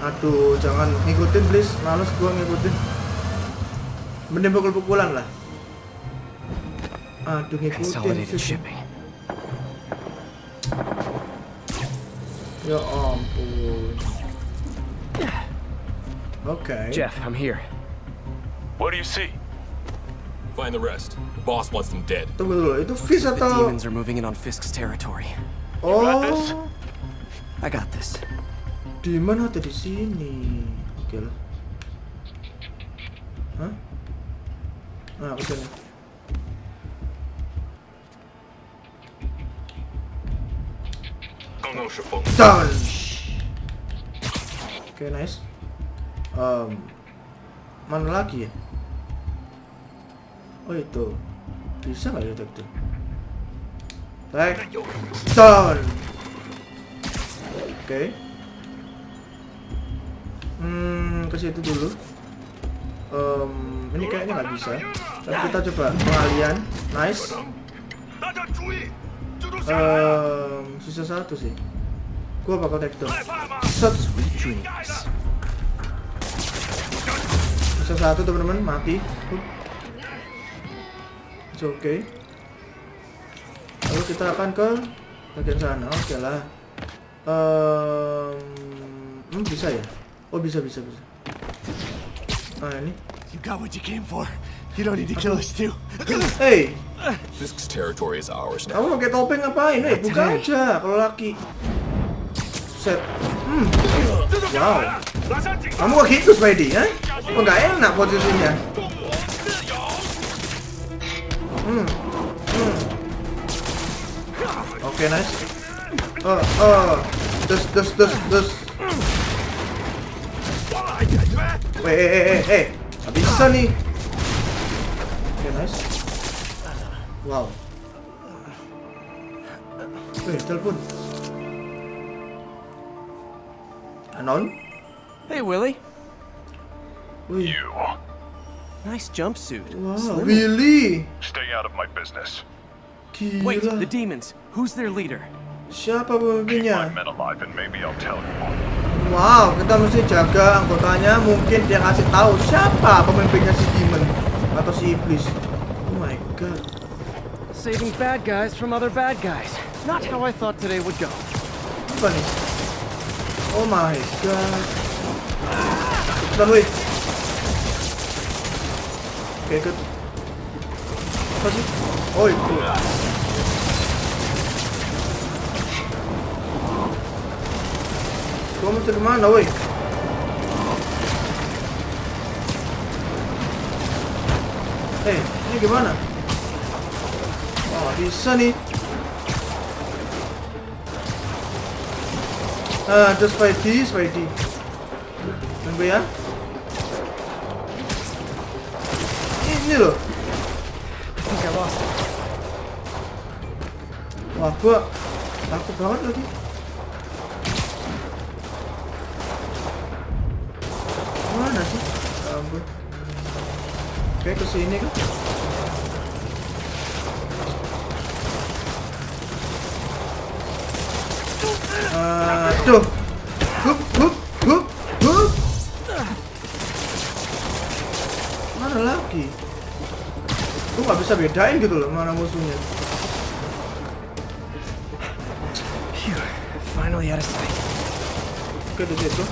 Aduh, jangan ngikutin please. Males gua ngikutin. Mending pukul-pukulan lah. Aduh, ngikutin Consolidated sih. shipping. Ya ampun. Oke. Jeff, I'm here. What do you see? Find the rest. The boss wants them dead. Tunggu dulu, itu Fish The atau demons are moving in on Fisk's territory. Oh, I got this. di mana ada di sini? Oke lah. Hah? Nah, ke Done. Oke, nice. Um, mana lagi ya? Oh itu. Bisa nggak ya down? Take down. Oke. Okay. Hmm, ke situ dulu. Um, ini kayaknya nggak bisa. Tapi kita coba pengalian. Nice. Um, sisa satu sih. Gua bakal take down. Set. Sisa satu teman-teman mati. It's okay. Lalu kita akan ke bagian sana. Oke okay lah. Um, hmm, bisa ya? Oh bisa bisa bisa. Ah ini. You got what you came for. You don't need to kill us too. Hey. Fisk's territory is ours now. Kamu pakai topeng ngapain? Eh, buka aja kalau laki. Set. Hmm. Wow. Kamu kok gitu, Spidey, ya? Kok nggak enak posisinya? Hmm. Hmm. Oke, okay, nice. Oh, oh. Terus, terus, terus, terus. Weh, eh, eh, eh, eh. Gak bisa nih. Oke, okay, nice. Wow. Weh, telepon. Anon? Hey, Willie. Wih. You. Nice jumpsuit. Wow, Slimming. Willy. Stay out of my business. Gila. Wait, the demons. Who's their leader? Siapa Keep my pemimpinnya? men alive and maybe I'll tell you. Wow, kita mesti jaga anggotanya. Mungkin dia kasih tahu siapa pemimpinnya si demon atau si iblis. Oh my god. Saving bad guys from other bad guys. Not how I thought today would go. Apa nih? Oh my god. Cepetan wih. Oke, ikut. Apa sih? Oh itu. Gua mesti ke mana, woi? Hei, ini gimana? Wah, bisa nih. Ah, ada Spidey, Spidey. Tunggu ya. Ini loh. lost it. Wah, gua takut banget lagi. Mana sih? Ya ampun. Oke, ke sini kan. Aduh. Hup, hup, hup, hup. Mana lagi? Gue nggak bisa bedain gitu loh mana musuhnya. Finally out of sight. Oke situ.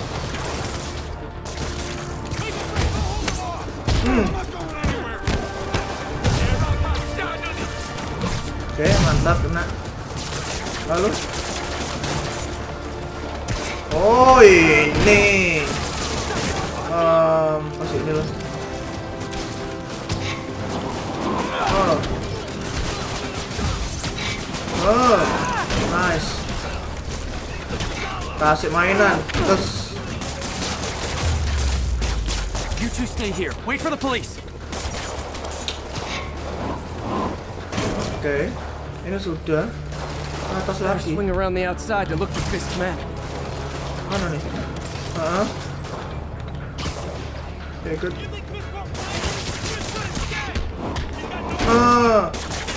Hmm. Oke mantap kena. Lalu. Oh ini. Um, sini loh. Oh. Oh, nice. Kasih mainan. Terus. You two stay here. Wait for the police. Oke. Ini sudah. Atas lagi. swing around the outside to look for Fisk's men. Mana nih? Oke, good. Ah,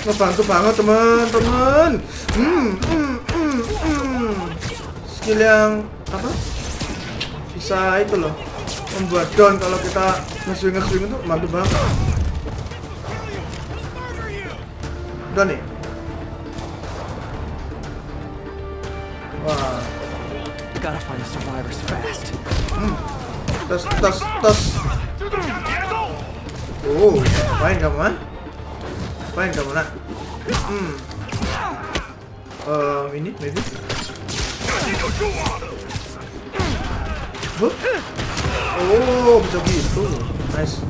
ngebantu banget teman-teman. Hmm, hmm, hmm, hmm. Skill yang apa? Bisa itu loh. Membuat down kalau kita nge-swing nge-swing itu mantu banget. Udah nih. Survivors fast. Tes, tes, tes. Oh, main kamu, ha? Main kamu, nak? Hmm. Um, ini, maybe. Oh, bisa gitu. Nice.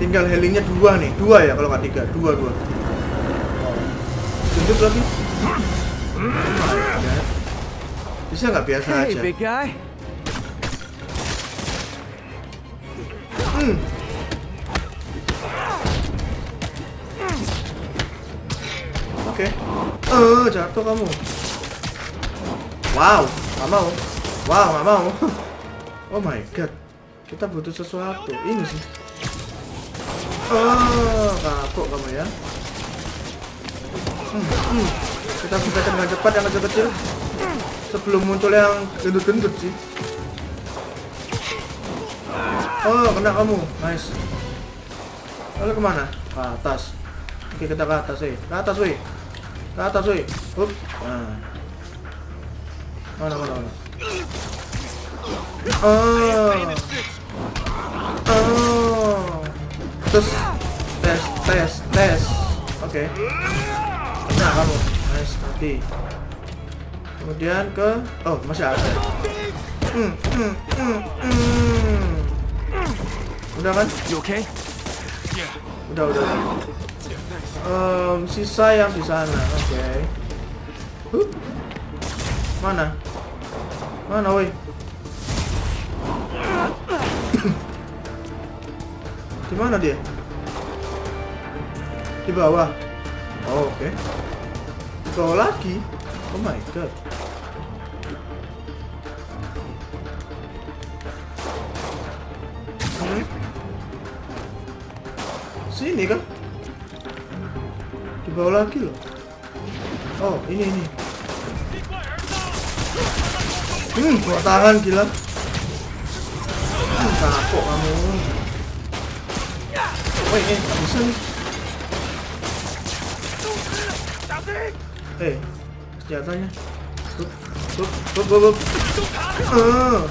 Tinggal healingnya dua nih, dua ya kalau nggak tiga, dua dua. Tunjuk lagi. Oh my God. Bisa nggak biasa hey, aja? Big guy. Hmm. Oke. Okay. Eh, uh, jatuh kamu. Wow, nggak mau. Wow, nggak mau. oh my god. Kita butuh sesuatu. Ini sih. Oh, kapok kamu ya. Hmm, hmm. Kita buka dengan cepat yang kecil-kecil. Sebelum muncul yang gendut-gendut sih. Oh, kena kamu. Nice. Lalu ke mana? Ke atas. Oke, kita ke atas, weh. Ke atas, weh. Ke atas, weh. Hup. Nah. Mana, mana, mana. Oh. Oh. Terus tes, tes, tes. Oke. Kena kamu. Nice, mati. Kemudian ke Oh, masih ada. Hmm, hmm, hmm, hmm. Udah kan? Okay? Udah, udah. udah. Um, sisa yang di sana. Oke. Huh? Mana? Mana, woi? di mana dia? Di bawah. Oh, oke. Di bawah lagi. Oh my god. Hmm? Sini kan? Di bawah lagi loh. Oh, ini ini. Hmm, buat tangan gila. Hmm, kapok kamu. Woi, eh, bisa nih. Eh, senjatanya. Hup, hup, hup, hup, hup. Ah.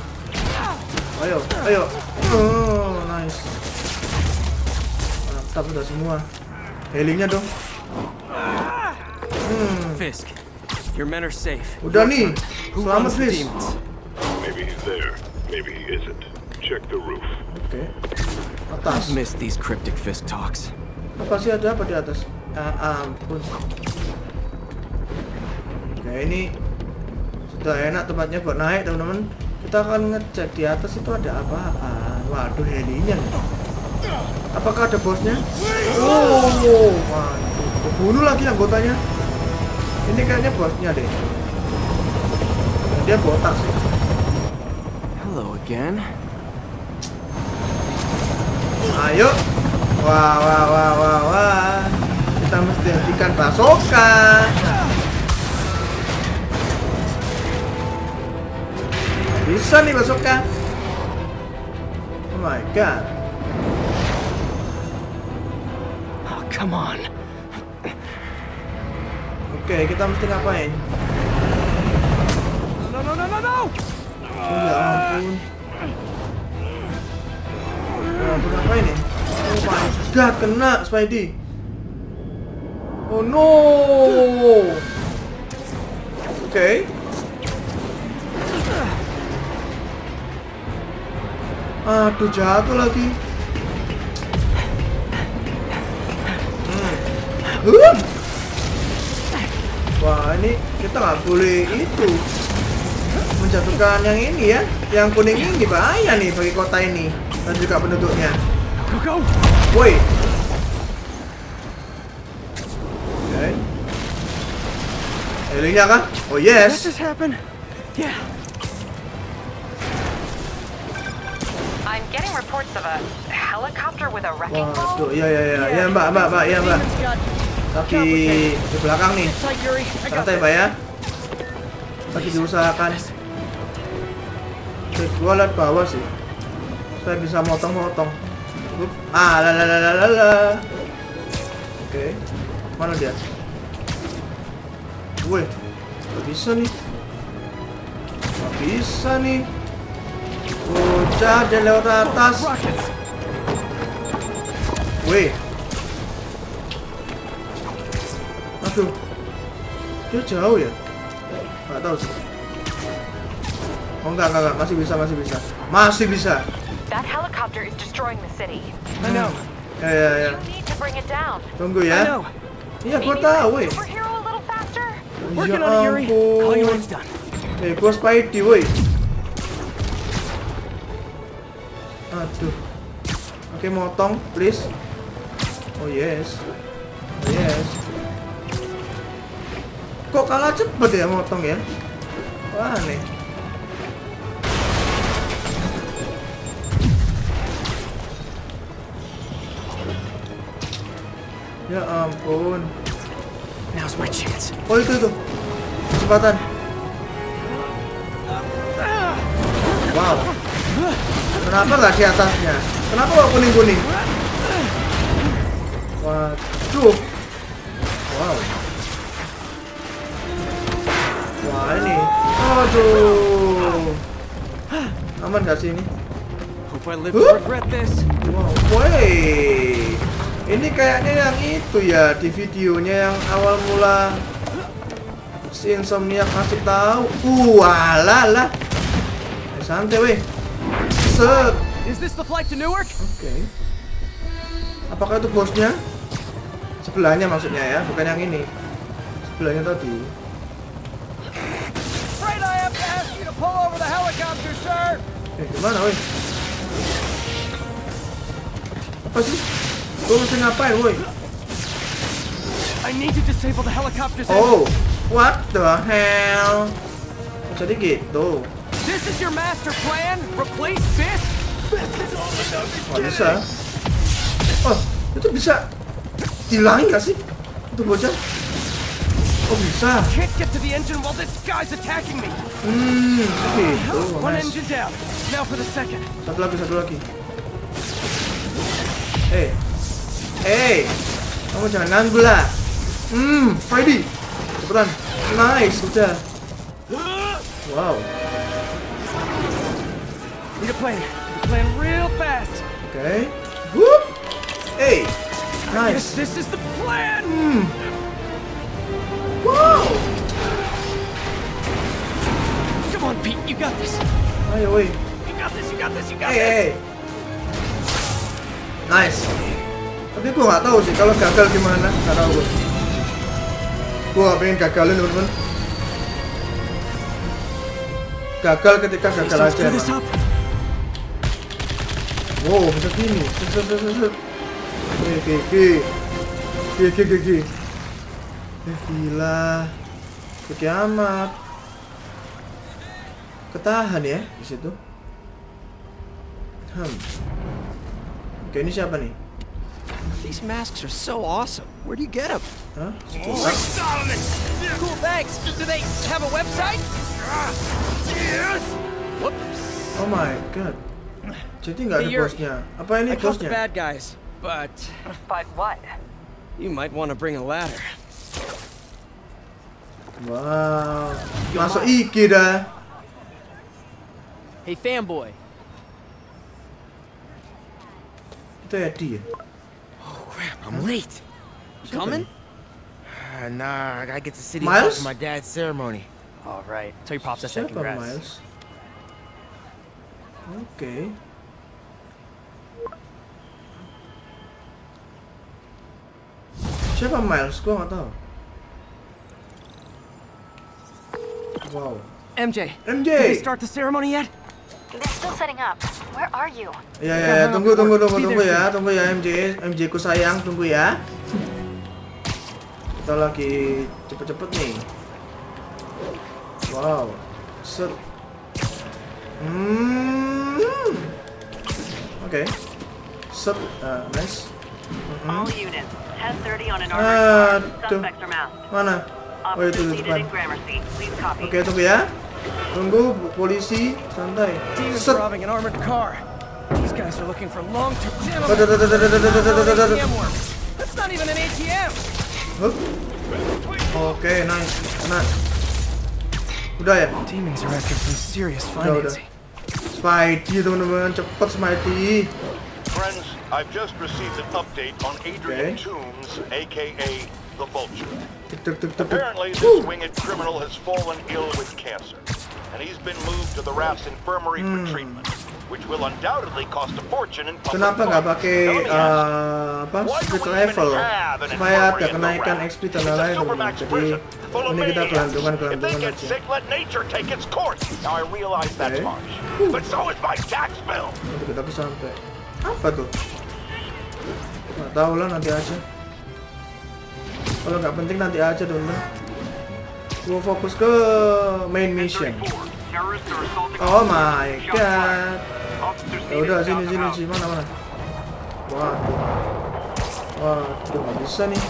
Ayo, ayo. Oh, nice. Mantap udah semua. Healingnya dong. Hmm. Fisk, your men are safe. Udah nih. Who Selamat, runs the Fizz. demons? Maybe he's there. Maybe he isn't. Check the roof. Oke. Atas. I've missed these cryptic Fisk talks. Apa sih ada apa di atas? Ah, ampun. Oke, ini sudah enak tempatnya buat naik, teman-teman. Kita akan ngecek di atas itu ada apaan. Waduh, helinya. Apakah ada bosnya? Oh, waduh. Bunuh lagi anggotanya. Ini kayaknya bosnya deh. Dia botak sih. Hello again. Ayo. Wah, wah, wah, wah, wah. Kita mesti hentikan basoka. Bisa nih basoka. Oh my god. Oh, come on. Oke, kita mesti ngapain? No, no, no, no, no! Oh ya ampun. Ampun ngapain nih? Oh my god, kena Spidey. Oh no. Oke. Aduh jatuh lagi. Hmm. Huh? Wah ini kita nggak boleh itu menjatuhkan yang ini ya, yang kuning ini bahaya nih bagi kota ini dan juga penduduknya. Woi. Oke. Healingnya kan? Oh yes. happened? Yeah. Getting reports of a helicopter with a wrecking ball. Waduh, iya iya iya, ya mbak mbak mbak, ya mbak. Tapi di belakang nih. Santai mbak ya. Lagi diusahakan. Oke, gua liat bawah sih. Saya bisa motong-motong. Ah, la la la la la. Oke. Mana dia? Woi. Gak bisa nih. Gak bisa nih. Bocah dia lewat atas. Woi. Aduh. Dia jauh ya? Gak tahu sih. Oh enggak, enggak, enggak. Masih bisa, masih bisa. Masih bisa. That helicopter is destroying the city. I know. Ya, ya, ya. Tunggu ya. Iya, gua tahu, faster? Ya ampun. Eh, gua Spidey, woi. Oke, motong, please. Oh yes. Oh yes. Kok kalah cepet ya motong ya? Wah aneh. Ya ampun. Now's my chance. Oh itu tuh. Kesempatan. Wow. Kenapa nggak di atasnya? Kenapa kok kuning-kuning? Waduh. Wow. Wah ini. Aduh. Aman gak sih ini? This. Wow, woi. Ini kayaknya yang itu ya di videonya yang awal mula si Insomniac kasih tahu. Uh, alah lah. Santai weh. Set. Is this the flight to Newark? Oke. Apakah itu bosnya? Sebelahnya maksudnya ya, bukan yang ini. Sebelahnya tadi. Afraid I have to ask you to pull over the helicopter, sir. Eh, gimana weh? Apa sih? Gue mesti ngapain woi? I need to disable the helicopter's Oh, what the hell? Jadi gitu. This is your master plan? Replace? Wah, bisa. Oh, itu bisa dihilangin gak sih? Itu bocah? Oh, bisa. Can't get to the engine while this guy's attacking me. Hmm, gitu. One Nice. engine down. Now for the second. Satu lagi, satu lagi. Eh, eh, kamu jangan nganggu lah. Hmm, Friday, cepetan. Nice, udah. Wow. Need a plan. Plan real fast. Oke. Whoop. Hey, nice. this is the plan. Hmm. Wow. Come on, Pete. You got this. Ayo, woi. You got this. You got this. You got Hey, this. hey. Nice. Tapi gue nggak tahu sih kalau gagal gimana. Nggak tahu gue. Gue nggak pengen gagalin teman-teman. Gagal ketika gagal aja. Wow, bisa gini. Set, set, set, set, set. Oke, oke, oke. Oke, oke, oke, oke. Eh, gila. Oke amat. Ketahan ya di situ. Hmm. Oke, ini siapa nih? These masks are so awesome. Where do you get them? Hah? Cool, thanks. Do they have a website? Yes. Whoops. Oh my god. Jadi nggak ada Hey, you're- bosnya. Apa ini I caught bosnya? the bad guys, but But what? you might want to bring a ladder. Wow. Masuk IG dah. Hey, fanboy. Itu Eddie ya? Oh crap, I'm late. You coming? Uh, nah, I gotta get to City Miles? Hall for my dad's ceremony. All right. Tell your pops I said Siapa congrats. Miles? Oke. Siapa Miles? Gua nggak tahu. Wow. MJ. MJ. Did they start the ceremony yet? They're still setting up. Where are you? Ya ya ya, tunggu tunggu tunggu tunggu ya, tunggu ya MJ, MJ ku sayang, tunggu ya. Kita lagi cepet-cepet nih. Wow. Set. Hmm. Oke. Set. Ah, nice. All units, 10:30 on an armored ah, car. Suspects are masked. Mana? Oh okay, tunggu ya. Tunggu polisi santai. Set. These guys are looking for long. That's not even an ATM. Okay, nice. Kena. Udah ya? Demons are after some serious financing. Spidey teman-teman, Spidey. Friends I've just received an update on Adrian Okay. Toombs, aka the Vulture. Apparently, this winged criminal has fallen ill with cancer, and he's been moved to the RAF's infirmary for treatment, which will undoubtedly cost a fortune in public Kenapa nggak pakai Now, let me ask uh, apa speed level supaya ada infirmary in the kenaikan? XP dan lain-lain Jadi ini kita maniacs. gelantungan If they gelantungan get aja. sick, let nature take its course. Now, I realize that's harsh, but so is my tax bill. Kita sampai apa tuh? Nggak tahu lah nanti aja. Kalau nggak penting nanti aja teman-teman. Gua fokus ke main mission. Oh my god. Ya udah sini sini sini mana mana. Waduh. Waduh nggak bisa nih.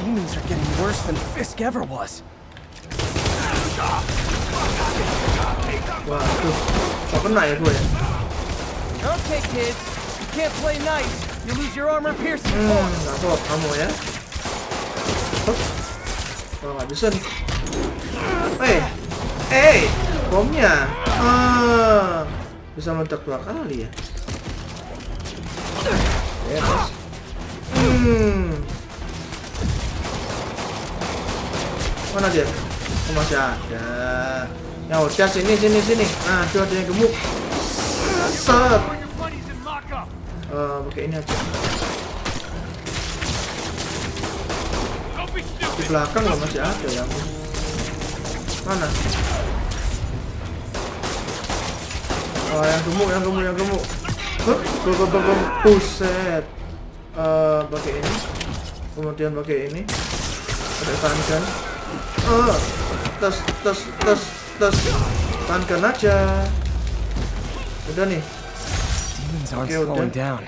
Demons are getting worse than Fisk ever was. Waduh. Gak kena ya gue ya. Okay, kids. Can't play nice. You lose your armor piercing Hmm, kamu ya. Hup. Oh nggak bisa nih. Eh, eh, bomnya. Ah, bisa meledak dua kali ya. Ya. Hmm. Mana dia? Oh, masih ada. Ya udah sini sini sini. Nah, tuh ada yang gemuk. Set. Eh, pakai ini aja. Di belakang loh masih ada yang mana? Oh, yang gemuk, yang gemuk, yang gemuk. Huh, buset. Eh, pakai ini. Kemudian pakai ini. Ada tangan. Oh, tes tes tes tes. Tangan aja. Udah nih. Aren't udah. slowing down.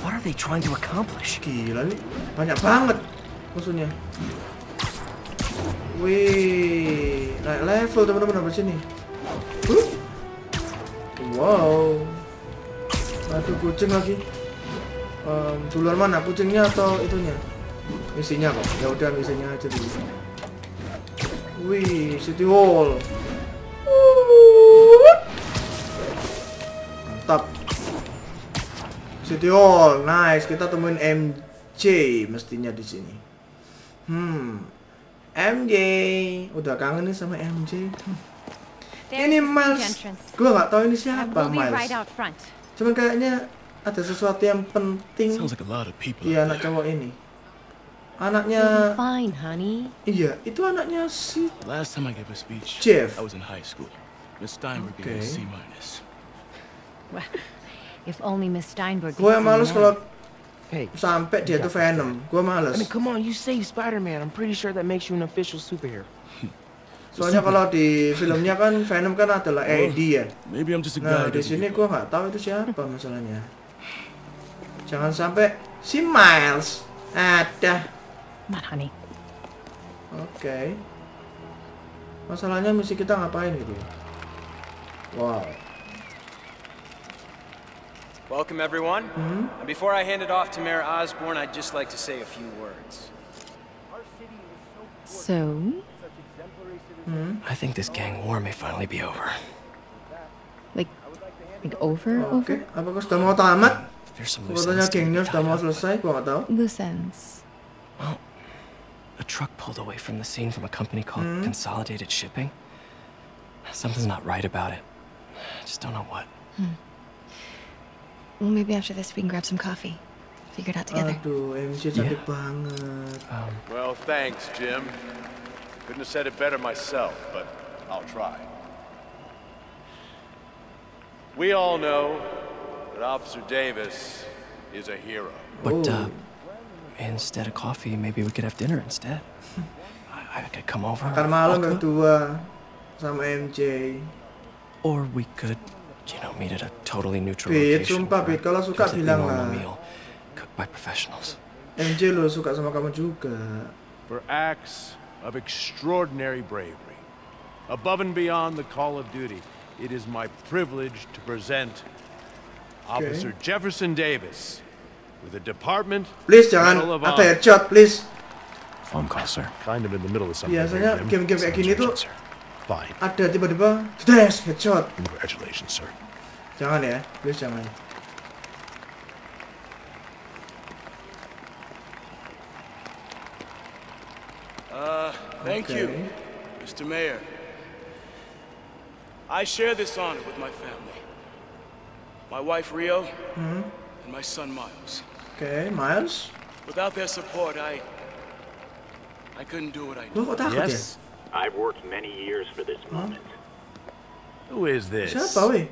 What are they trying to accomplish? Gila nih, banyak banget musuhnya. Wih, naik level teman-teman apa sini? Huh? Wow. Aduh kucing lagi. Um, duluan mana? Kucingnya atau itunya? Misinya kok. Ya udah misinya aja dulu. Wih, city hall. Mantap. City Hall, nice. Kita temuin MJ mestinya di sini. Hmm, MJ, udah kangen nih sama MJ. Hmm. Ini Miles, gue nggak tahu ini siapa Miles. Cuman kayaknya ada sesuatu yang penting Sounds like a lot of people. di anak cowok ini. Anaknya, fine, honey. iya, itu anaknya si Last time I gave a speech, Jeff. I was in high school. Miss Steinberg gave me a Okay. C minus. If only Miss Steinberg. gue males now. kalau Hey, sampai dia tuh Venom. Gue males. I mean, come on, you saved Spider-Man. I'm pretty sure that makes you an official superhero. Soalnya kalau di filmnya kan Venom kan adalah Eddie ya. Maybe I'm just a Nah guy. di who doesn't sini gua nggak tahu itu siapa masalahnya. Jangan sampai si Miles ada. On, honey. Oke. Masalahnya misi kita ngapain gitu? Wow. Welcome, everyone. Mhm. And before I hand it off to Mayor Osborne, I'd just like to say a few words. So, Hmm. I think this gang war may finally be over. like, like over, Oke. over? Apakah sudah mau tamat? There's some loose Katanya ends to gengnya be sudah tied mau up. selesai. Gua nggak tahu. Loose ends. A truck pulled away from the scene from a company called Mhm. Consolidated Shipping. Something's not right about it. I just don't know what. Well, maybe after this we can grab some coffee. Figure it out together. Aduh, MJ cantik banget. Well, thanks, Jim. Couldn't have said it better myself, but I'll try. We all know that Officer Davis is a hero. But Oh. uh, instead of coffee, maybe we could have dinner instead. I, I could come over. Makan malam walk berdua sama MJ. Or we could, you know, meet at a totally neutral location. sumpah for a Bit, kalau suka completely bilang normal lah. meal cooked by professionals. MJ lo suka sama kamu juga. For acts of extraordinary bravery, above and beyond the call of duty, it is my privilege to present Officer Jefferson Davis with the Department Please jangan Medal of ada Honor. headshot, please. Phone call, sir. Kind of in the middle of something. Biasanya game-game kayak gini tuh Fine. ada tiba-tiba dash headshot. Congratulations, sir. Jangan ya, please jangan. Uh, thank you, Mr. Mayor. I share this honor with my family. My wife, Rio, Hmm. and my son, Miles. Okay, Miles. Without their support, I... I couldn't do what I do. kok takut ya? I've worked many years for this moment. Who is this? Siapa weh?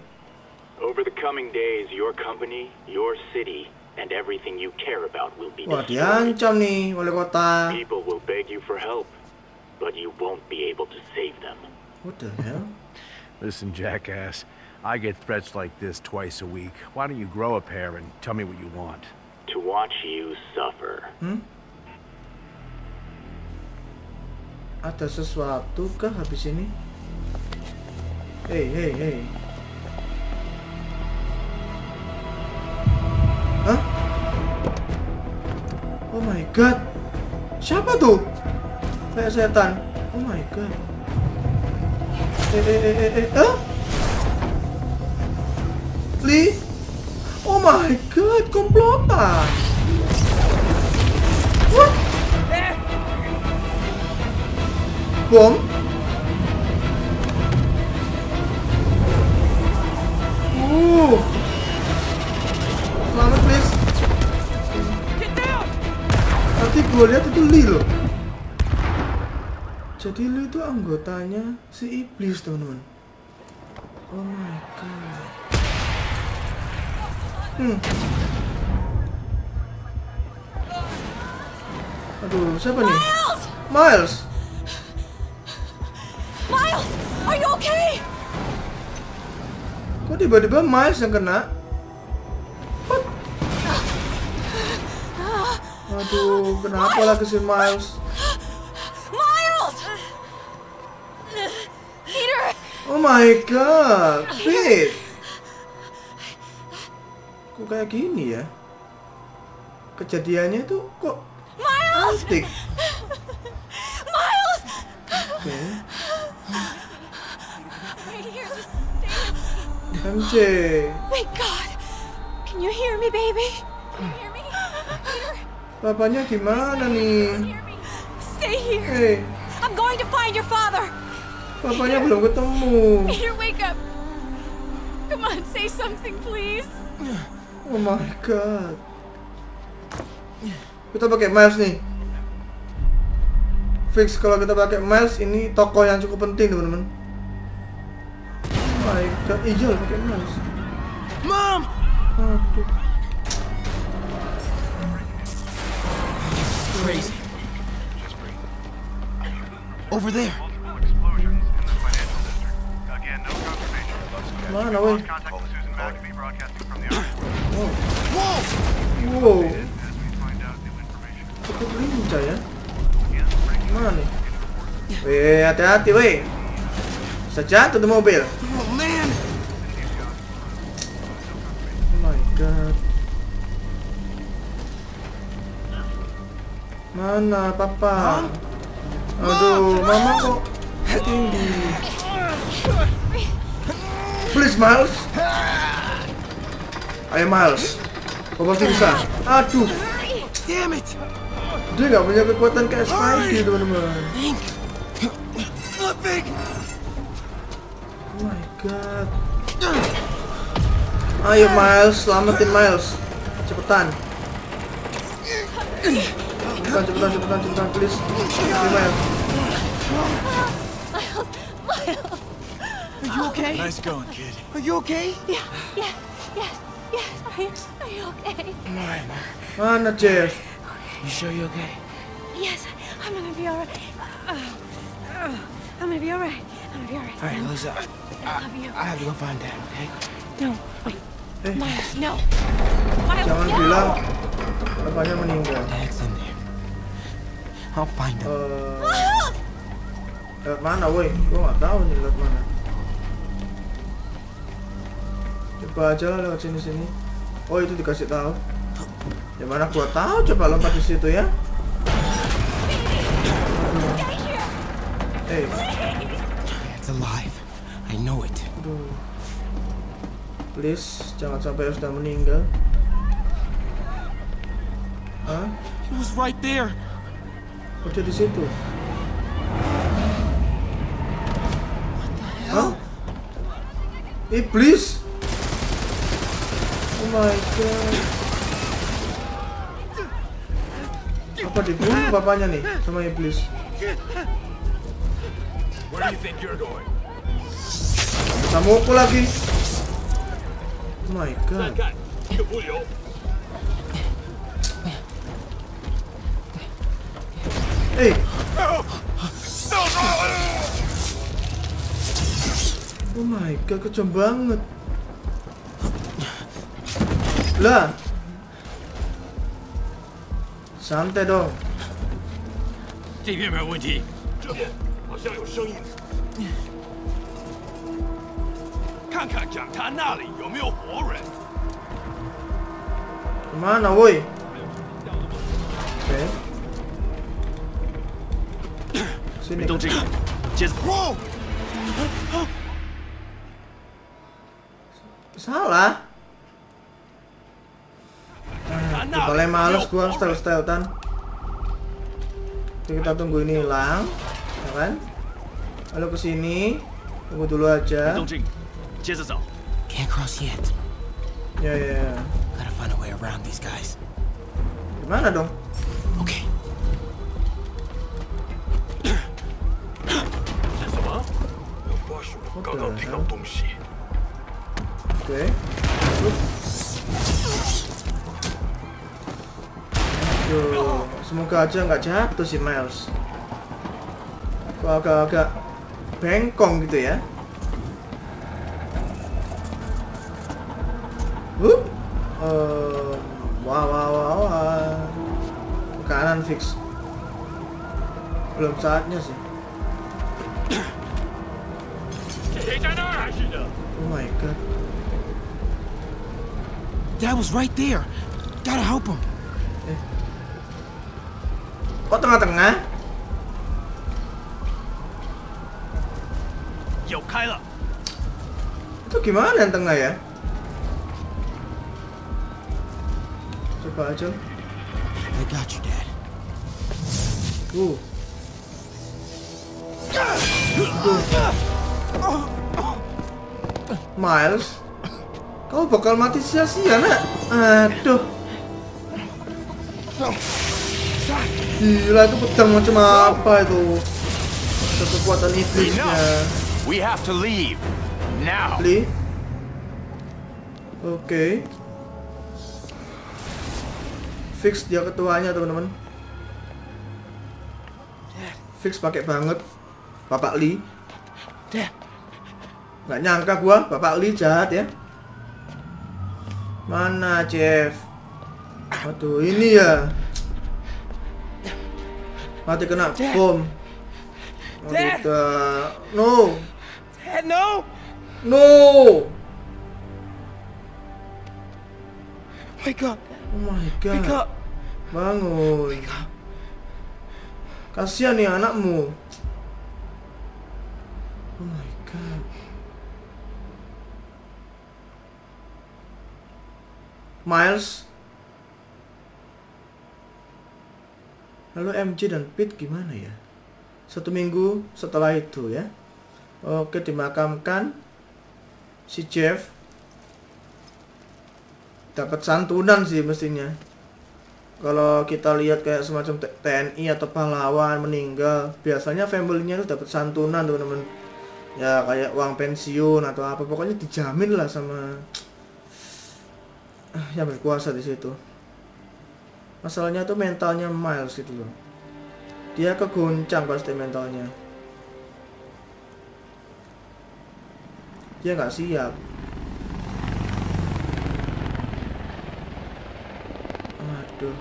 Over the coming days, your company, your city, and everything you care about will be Wah, destroyed. diancam nih wali kota. People will beg you for help, but you won't be able to save them. What the hell? Listen, jackass. I get threats like this twice a week. Why don't you grow a pair and tell me what you want? To watch you suffer. Hmm? Ada sesuatu kah habis ini? Hey, hey, hey. Hah? Oh my god. Siapa tuh? Kayak setan. Oh my god. Eh, eh, eh, eh, eh. Hah? Lee? Oh my god, komplotan. What? Bom? Uh. Selamat, please. Nanti gue lihat itu loh. Jadi Lee itu anggotanya si iblis, teman-teman. Oh my god. Hmm. Aduh, siapa nih? Miles! Okay? Kok tiba-tiba Miles yang kena? What? Aduh, kenapa lagi si Miles? Miles! Peter! Oh my god, Pete. Kok kayak gini ya? Kejadiannya tuh kok Miles! antik. MJ. Thank God! Can you hear me, baby? Can you hear me? Peter, Bapaknya gimana nih? stay here. Hey, I'm going to find your father. bapaknya belum ketemu. Peter, wake up. Come on, say something, please. Oh my god. Kita pakai Miles nih. Fix kalau kita pakai Miles ini tokoh yang cukup penting teman-teman. My god, iya pakai Miles. Mom! Aduh. Crazy. Over there. Mana weh? Wow. Whoa! Wow. Cukup lincah ya. Mana nih? Weh, hati-hati weh. Bisa jatuh tuh mobil. Mana papa? Aduh, mama kok tinggi. Please Miles. Ayo Miles. Kau pasti bisa. Aduh, Damn it! dia nggak punya kekuatan kayak Spidey teman-teman. Oh my god. Ayo Miles, selamatin Miles. Cepetan. Cepetan, cepetan, cepetan, cepetan, please. Please, Miles. Miles, Miles. Are you okay? Nice going, kid. Are you okay? Yeah, yeah, yes, yes. Are you, are you okay? I'm alright, Mom. Mana Jeff? You sure you're okay? Yes, I'm gonna be alright. Uh, uh, I'm gonna be alright. I'm gonna be alright. Alright, Sam. Lisa. I love you. I have to go find Dad, okay? No, wait. Eh. Miles, no. Miles, Jangan no. bilang bapaknya meninggal. Dad's in there. I'll find him. Lewat mana woi? Gua nggak tahu nih lewat mana. Coba aja lah lewat sini sini. Oh itu dikasih tahu. Ya mana gua tahu coba lompat di situ ya. Eh, Dad's alive. I know it. aduh. Please, jangan sampai sudah meninggal. Hah? He was right there. Oh, dia di situ. Hah? Iblis? Oh my god. Apa dibunuh bapaknya nih sama iblis? Where do you think you're going? Bisa mukul lagi. Oh my god. 哎诶呦我了 oh my god 怎么办呢来咱带到这边没有问题。这边好像有声音。看看讲台那里有没有活人。怎么了哪 Sini. Mintung cik. Cik. Wow. Salah. Kita paling malas gua stealth-stealthan. Jadi kita tunggu ini hilang, ya kan? Lalu ke sini, tunggu dulu aja. Can't cross yet. Ya yeah, ya. Yeah. Gotta find a way around these guys. Gimana dong? 刚刚听到东西。 Oke. Aduh, semoga aja nggak jatuh si Miles. Kok agak-agak bengkong gitu ya. Huh? Eh, wah, wah, wah, wah. Ke kanan fix. Belum saatnya sih. Oh my god. Dad was right there. Gotta help him. Eh. Kok tengah-tengah? Yo, Kyla. Itu gimana yang tengah ya? Coba aja. I got you, Dad. Ooh. Miles, kau bakal mati sia-sia nak. Aduh. Gila itu pedang macam apa itu? Ada kekuatan iblisnya. We have to leave. Now. Lee. Oke. Fix dia ketuanya teman-teman. Fix pakai banget. Bapak Lee. Nggak nyangka gua Bapak Lee jahat ya. Mana Jeff? Waduh ini ya. Mati kena bom. Oh, Dad. No. Dad, no! No. Wake up! Oh my god. Wake up! Bangun. Kasihan nih anakmu. Oh my god. Miles. Lalu MJ dan Pete gimana ya? Satu minggu setelah itu ya. Oke, dimakamkan. Si Jeff dapat santunan sih mestinya. Kalau kita lihat kayak semacam TNI atau pahlawan meninggal, biasanya family-nya tuh dapat santunan teman-teman. Ya kayak uang pensiun atau apa, pokoknya dijamin lah sama yang berkuasa di situ. Masalahnya tuh mentalnya Miles gitu loh. Dia keguncang pasti mentalnya. Dia nggak siap. Aduh.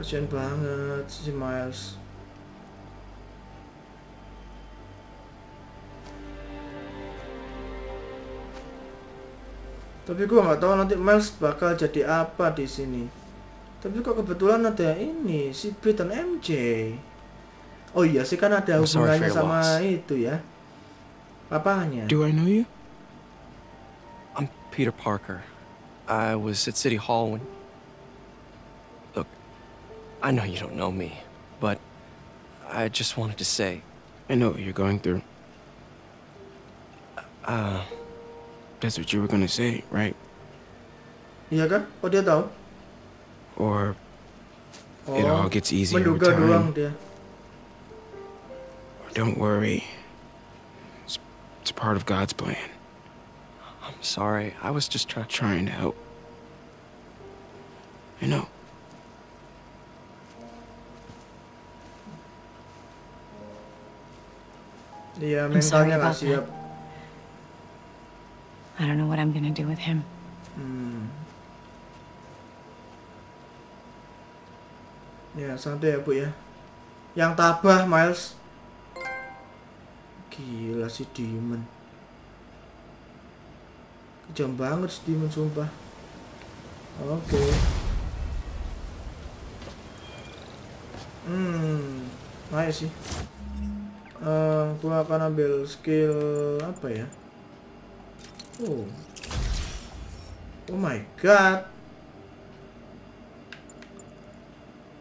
Kasian banget si Miles. Tapi gua nggak tahu nanti Miles bakal jadi apa di sini. Tapi kok kebetulan ada ini si Pete dan MJ. Oh iya sih kan ada hubungannya sama loss. itu ya. Papanya. Do I know you? I'm Peter Parker. I was at City Hall when. Look, I know you don't know me, but I just wanted to say. I know what you're going through. Uh, That's what you were gonna say, right? Iya kan? Oh dia tahu? Or Oh, it all oh, gets easier with menduga doang time. dia. Don't worry. It's, it's part of God's plan. I'm sorry. I was just try trying to help. I know. Iya, I'm sorry mentalnya nggak about siap. I don't know what I'm gonna do with him. Hmm. Ya, santai ya, Bu ya. Yang tabah, Miles. Gila si Demon. Kejam banget si Demon, sumpah. Oke. Hmm, nice sih. Eh, gua akan ambil skill apa ya? Oh. Oh my god.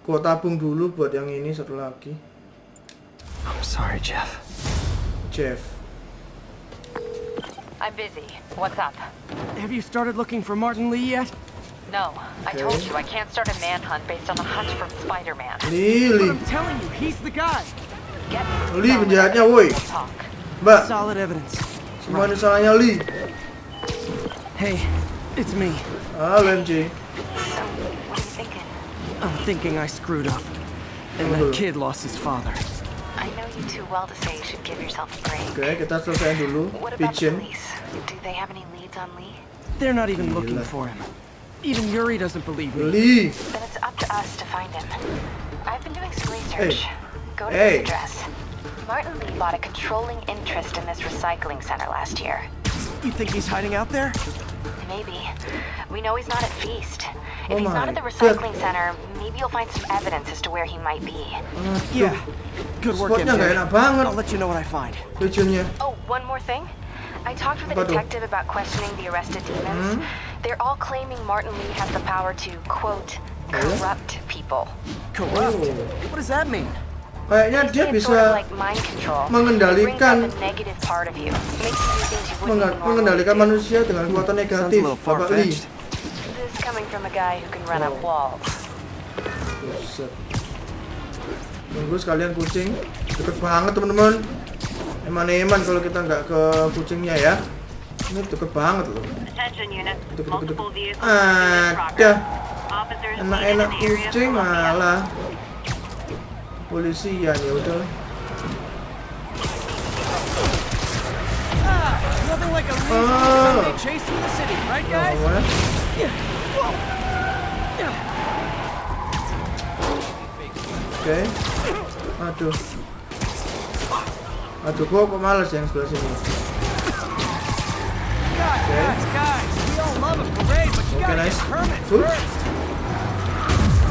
Gua tabung dulu buat yang ini satu lagi. I'm sorry, Jeff. Jeff. I'm busy. What's up? Have you started looking for Martin Lee yet? No, I Okay. told you I can't start a manhunt based on a hunch from Spider-Man. Lily. I'm telling you, he's the guy. Get Lee penjahatnya, woi. Mbak, Solid evidence. semua ini salahnya Lee. Hey, it's me. Ah, Halo MJ. I'm thinking I screwed up. And that uh-huh. kid lost his father. I know you too well to say you should give yourself a break. Oke, kita selesaiin dulu. What about the police? Do they have any leads on Lee? They're not even looking for him. Even Yuri doesn't believe me. Lee. Then it's up to us to find him. I've been doing some research. Go to Hey. his address. Martin Lee bought a controlling interest in this recycling center last year. You think he's hiding out there? Maybe. We know he's not at Feast. If Oh he's not at the God. recycling center, maybe you'll find some evidence as to where he might be. Yeah. Good work, Spotnya MJ. nggak enak banget. I'll let you know what I find. Pigeonnya. Oh, one more thing. I talked with a Apa tuh? detective about questioning the arrested demons. Hmm? They're all claiming Martin Lee has the power to, quote, corrupt people. Corrupt? What does that mean? Kayaknya dia bisa mengendalikan mengendalikan manusia dengan kekuatan negatif. Bapak Lee. Tunggu sekalian kucing. Deket banget teman-teman. Eman-eman kalau kita nggak ke kucingnya ya. Ini deket banget loh. Attention unit. Deket, deket, deket. Multiple vehicles in Ada. Enak-enak kucing from the malah. Polisian ya udah. Ah, nothing like a Oh. reasonable Sunday chase through the city, right, guys? Mana? Oke. Aduh. Aduh, gua kok males yang sebelah sini. Guys, guys, guys, we all love a parade, but you Okay, gotta nice. get permits Good. first.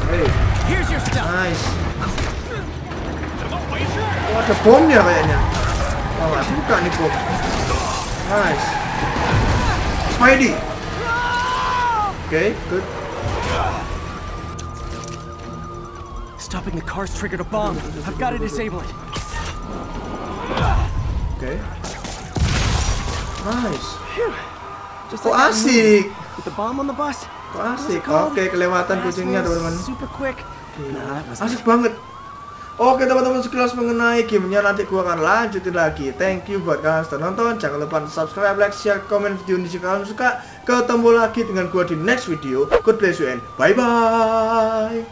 Hey, Here's your stuff. nice. Bomnya kayaknya. Oh, nggak suka nih bom. Nice. Spidey. Oke, good. Stopping the car's triggered a bomb. I've got to disable it. Oke. Nice. Just Kok asik? With the bomb on the bus. Kok asik? Oke, kelewatan kucingnya teman-teman. Super quick. Nah, that was Asik banget. Oke teman-teman sekilas mengenai gamenya nanti gua akan lanjutin lagi. Thank you buat kalian sudah nonton. Jangan lupa subscribe, like, share, komen video ini jika kalian suka. Ketemu lagi dengan gua di next video. God bless you and bye bye.